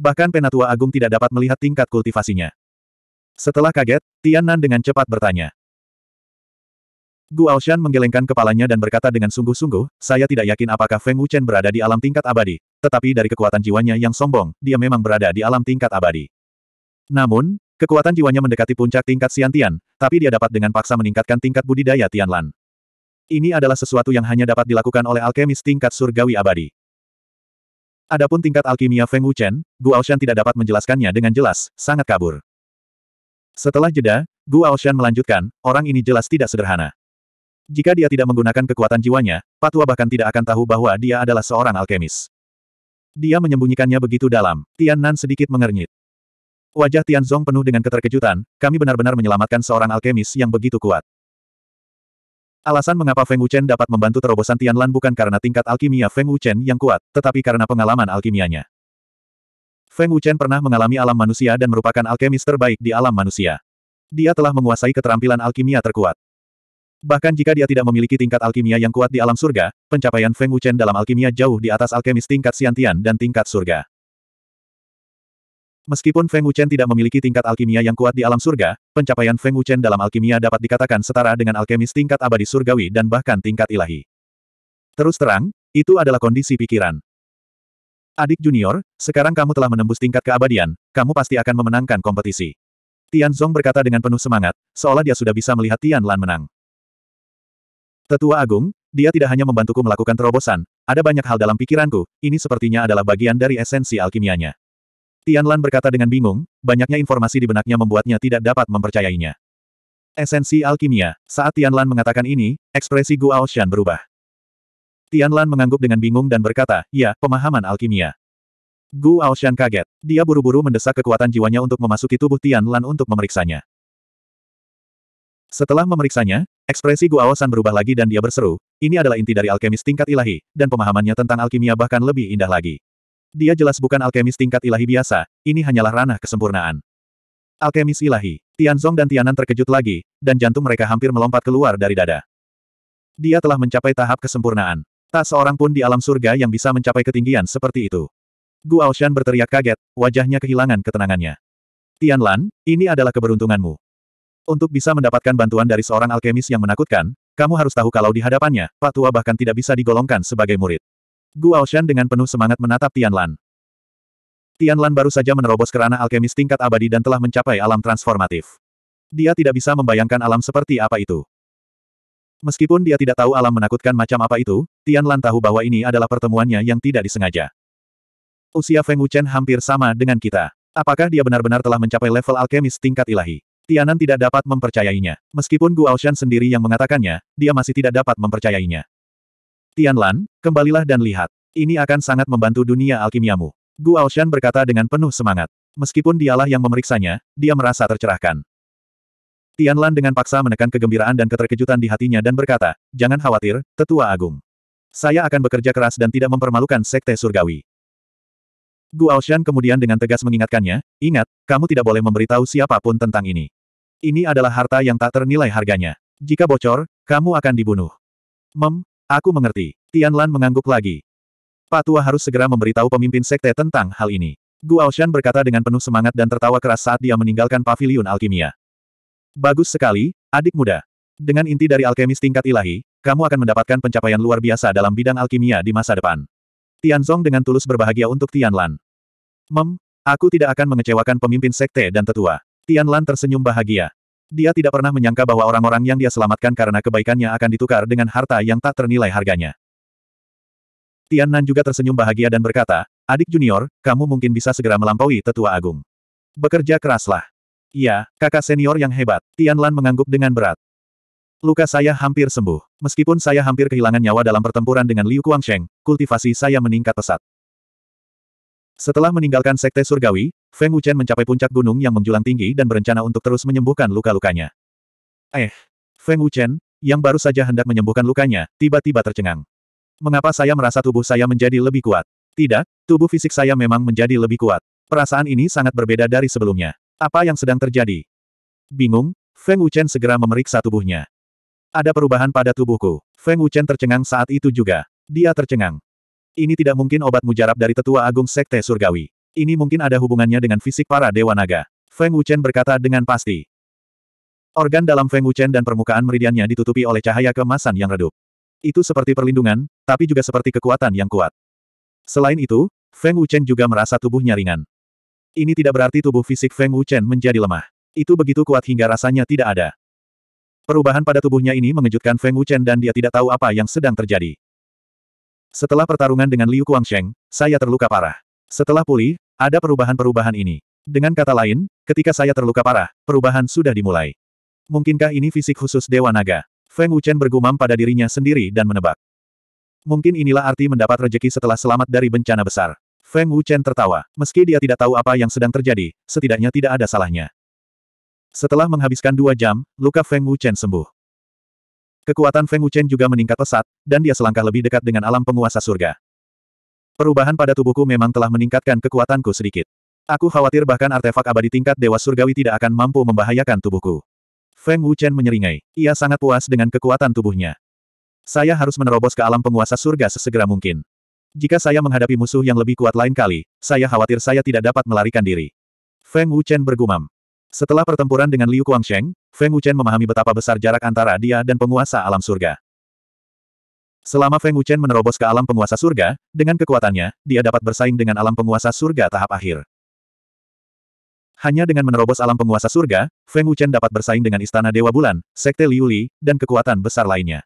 Bahkan Penatua Agung tidak dapat melihat tingkat kultivasinya. Setelah kaget, Tian Nan dengan cepat bertanya. Gu Aoshan menggelengkan kepalanya dan berkata dengan sungguh-sungguh, saya tidak yakin apakah Feng Wuchen berada di alam tingkat abadi, tetapi dari kekuatan jiwanya yang sombong, dia memang berada di alam tingkat abadi. Namun, Kekuatan jiwanya mendekati puncak tingkat Tian, tapi dia dapat dengan paksa meningkatkan tingkat budidaya Tianlan. Ini adalah sesuatu yang hanya dapat dilakukan oleh alkemis tingkat surgawi abadi. Adapun tingkat alkimia Feng Wuchen, Gu Aoshan tidak dapat menjelaskannya dengan jelas, sangat kabur. Setelah jeda, Gu Aoshan melanjutkan, orang ini jelas tidak sederhana. Jika dia tidak menggunakan kekuatan jiwanya, Patua bahkan tidak akan tahu bahwa dia adalah seorang alkemis. Dia menyembunyikannya begitu dalam, Tian Nan sedikit mengernyit. Wajah Tianzong penuh dengan keterkejutan, kami benar-benar menyelamatkan seorang alkemis yang begitu kuat. Alasan mengapa Feng Wuchen dapat membantu terobosan Tianlan bukan karena tingkat alkimia Feng Wuchen yang kuat, tetapi karena pengalaman alkimianya. Feng Wuchen pernah mengalami alam manusia dan merupakan alkemis terbaik di alam manusia. Dia telah menguasai keterampilan alkimia terkuat. Bahkan jika dia tidak memiliki tingkat alkimia yang kuat di alam surga, pencapaian Feng Wuchen dalam alkimia jauh di atas alkemis tingkat Xiantian dan tingkat surga. Meskipun Feng Wuchen tidak memiliki tingkat alkimia yang kuat di alam surga, pencapaian Feng Wuchen dalam alkimia dapat dikatakan setara dengan alkemis tingkat abadi surgawi dan bahkan tingkat ilahi. Terus terang, itu adalah kondisi pikiran. Adik junior, sekarang kamu telah menembus tingkat keabadian, kamu pasti akan memenangkan kompetisi. Tian Zong berkata dengan penuh semangat, seolah dia sudah bisa melihat Tian Lan menang. Tetua Agung, dia tidak hanya membantuku melakukan terobosan, ada banyak hal dalam pikiranku, ini sepertinya adalah bagian dari esensi alkimianya. Tian Lan berkata dengan bingung, banyaknya informasi di benaknya membuatnya tidak dapat mempercayainya. Esensi alkimia, saat Tian Lan mengatakan ini, ekspresi Gu Aoshan berubah. Tian Lan mengangguk dengan bingung dan berkata, ya, pemahaman alkimia. Gu Aoshan kaget. Dia buru-buru mendesak kekuatan jiwanya untuk memasuki tubuh Tian Lan untuk memeriksanya. Setelah memeriksanya, ekspresi Gu Aoshan berubah lagi dan dia berseru, ini adalah inti dari alkemis tingkat ilahi, dan pemahamannya tentang alkimia bahkan lebih indah lagi. Dia jelas bukan alkemis tingkat ilahi biasa, ini hanyalah ranah kesempurnaan. Alkemis ilahi, Tianzong dan Tianan terkejut lagi, dan jantung mereka hampir melompat keluar dari dada. Dia telah mencapai tahap kesempurnaan. Tak seorang pun di alam surga yang bisa mencapai ketinggian seperti itu. Gu Aoshan berteriak kaget, wajahnya kehilangan ketenangannya. Tian Lan, ini adalah keberuntunganmu. Untuk bisa mendapatkan bantuan dari seorang alkemis yang menakutkan, kamu harus tahu kalau di hadapannya, Pak Tua bahkan tidak bisa digolongkan sebagai murid. Gu Aoshan dengan penuh semangat menatap Tian Lan. Tian Lan baru saja menerobos kerana alkemis tingkat abadi dan telah mencapai alam transformatif. Dia tidak bisa membayangkan alam seperti apa itu. Meskipun dia tidak tahu alam menakutkan macam apa itu, Tian Lan tahu bahwa ini adalah pertemuannya yang tidak disengaja. Usia Feng Wuchen hampir sama dengan kita. Apakah dia benar-benar telah mencapai level alkemis tingkat ilahi? Tianan tidak dapat mempercayainya. Meskipun Gu Aoshan sendiri yang mengatakannya, dia masih tidak dapat mempercayainya. Tian Lan, kembalilah dan lihat. Ini akan sangat membantu dunia alkimiamu. Gu Aoshan berkata dengan penuh semangat. Meskipun dialah yang memeriksanya, dia merasa tercerahkan. Tian Lan dengan paksa menekan kegembiraan dan keterkejutan di hatinya dan berkata, Jangan khawatir, Tetua Agung. Saya akan bekerja keras dan tidak mempermalukan Sekte Surgawi. Gu Aoshan kemudian dengan tegas mengingatkannya, ingat, kamu tidak boleh memberitahu siapa pun tentang ini. Ini adalah harta yang tak ternilai harganya. Jika bocor, kamu akan dibunuh. Mem, aku mengerti. Tian Lan mengangguk lagi. Pak Tua harus segera memberitahu pemimpin sekte tentang hal ini. Gu Aoshan berkata dengan penuh semangat dan tertawa keras saat dia meninggalkan paviliun alkimia. Bagus sekali, adik muda. Dengan inti dari alkemis tingkat ilahi, kamu akan mendapatkan pencapaian luar biasa dalam bidang alkimia di masa depan. Tianzong dengan tulus berbahagia untuk Tian Lan. Mem, aku tidak akan mengecewakan pemimpin sekte dan tetua. Tian Lan tersenyum bahagia. Dia tidak pernah menyangka bahwa orang-orang yang dia selamatkan karena kebaikannya akan ditukar dengan harta yang tak ternilai harganya. Tian Nan juga tersenyum bahagia dan berkata, Adik junior, kamu mungkin bisa segera melampaui tetua agung. Bekerja keraslah. Iya, kakak senior yang hebat. Tian Lan mengangguk dengan berat. Luka saya hampir sembuh. Meskipun saya hampir kehilangan nyawa dalam pertempuran dengan Liu Kuangsheng, kultivasi saya meningkat pesat. Setelah meninggalkan Sekte Surgawi, Feng Wuchen mencapai puncak gunung yang menjulang tinggi dan berencana untuk terus menyembuhkan luka-lukanya. Eh, Feng Wuchen, yang baru saja hendak menyembuhkan lukanya, tiba-tiba tercengang. Mengapa saya merasa tubuh saya menjadi lebih kuat? Tidak, tubuh fisik saya memang menjadi lebih kuat. Perasaan ini sangat berbeda dari sebelumnya. Apa yang sedang terjadi? Bingung, Feng Wuchen segera memeriksa tubuhnya. Ada perubahan pada tubuhku. Feng Wuchen tercengang saat itu juga. Dia tercengang. Ini tidak mungkin obat mujarab dari tetua agung Sekte Surgawi. Ini mungkin ada hubungannya dengan fisik para Dewa Naga. Feng Wuchen berkata dengan pasti. Organ dalam Feng Wuchen dan permukaan meridiannya ditutupi oleh cahaya keemasan yang redup. Itu seperti perlindungan, tapi juga seperti kekuatan yang kuat. Selain itu, Feng Wuchen juga merasa tubuhnya ringan. Ini tidak berarti tubuh fisik Feng Wuchen menjadi lemah. Itu begitu kuat hingga rasanya tidak ada. Perubahan pada tubuhnya ini mengejutkan Feng Wuchen dan dia tidak tahu apa yang sedang terjadi. Setelah pertarungan dengan Liu Kuangsheng, saya terluka parah. Setelah pulih, ada perubahan-perubahan ini. Dengan kata lain, ketika saya terluka parah, perubahan sudah dimulai. Mungkinkah ini fisik khusus Dewa Naga? Feng Wuchen bergumam pada dirinya sendiri dan menebak. Mungkin inilah arti mendapat rejeki setelah selamat dari bencana besar. Feng Wuchen tertawa. Meski dia tidak tahu apa yang sedang terjadi, setidaknya tidak ada salahnya. Setelah menghabiskan dua jam, luka Feng Wuchen sembuh. Kekuatan Feng Wuchen juga meningkat pesat, dan dia selangkah lebih dekat dengan alam penguasa surga. Perubahan pada tubuhku memang telah meningkatkan kekuatanku sedikit. Aku khawatir bahkan artefak abadi tingkat Dewa Surgawi tidak akan mampu membahayakan tubuhku. Feng Wuchen menyeringai. Ia sangat puas dengan kekuatan tubuhnya. Saya harus menerobos ke alam penguasa surga sesegera mungkin. Jika saya menghadapi musuh yang lebih kuat lain kali, saya khawatir saya tidak dapat melarikan diri. Feng Wuchen bergumam. Setelah pertempuran dengan Liu Kuangsheng, Feng Wuchen memahami betapa besar jarak antara dia dan penguasa alam surga. Selama Feng Wuchen menerobos ke alam penguasa surga, dengan kekuatannya, dia dapat bersaing dengan alam penguasa surga tahap akhir. Hanya dengan menerobos alam penguasa surga, Feng Wuchen dapat bersaing dengan Istana Dewa Bulan, Sekte Liu Li, dan kekuatan besar lainnya.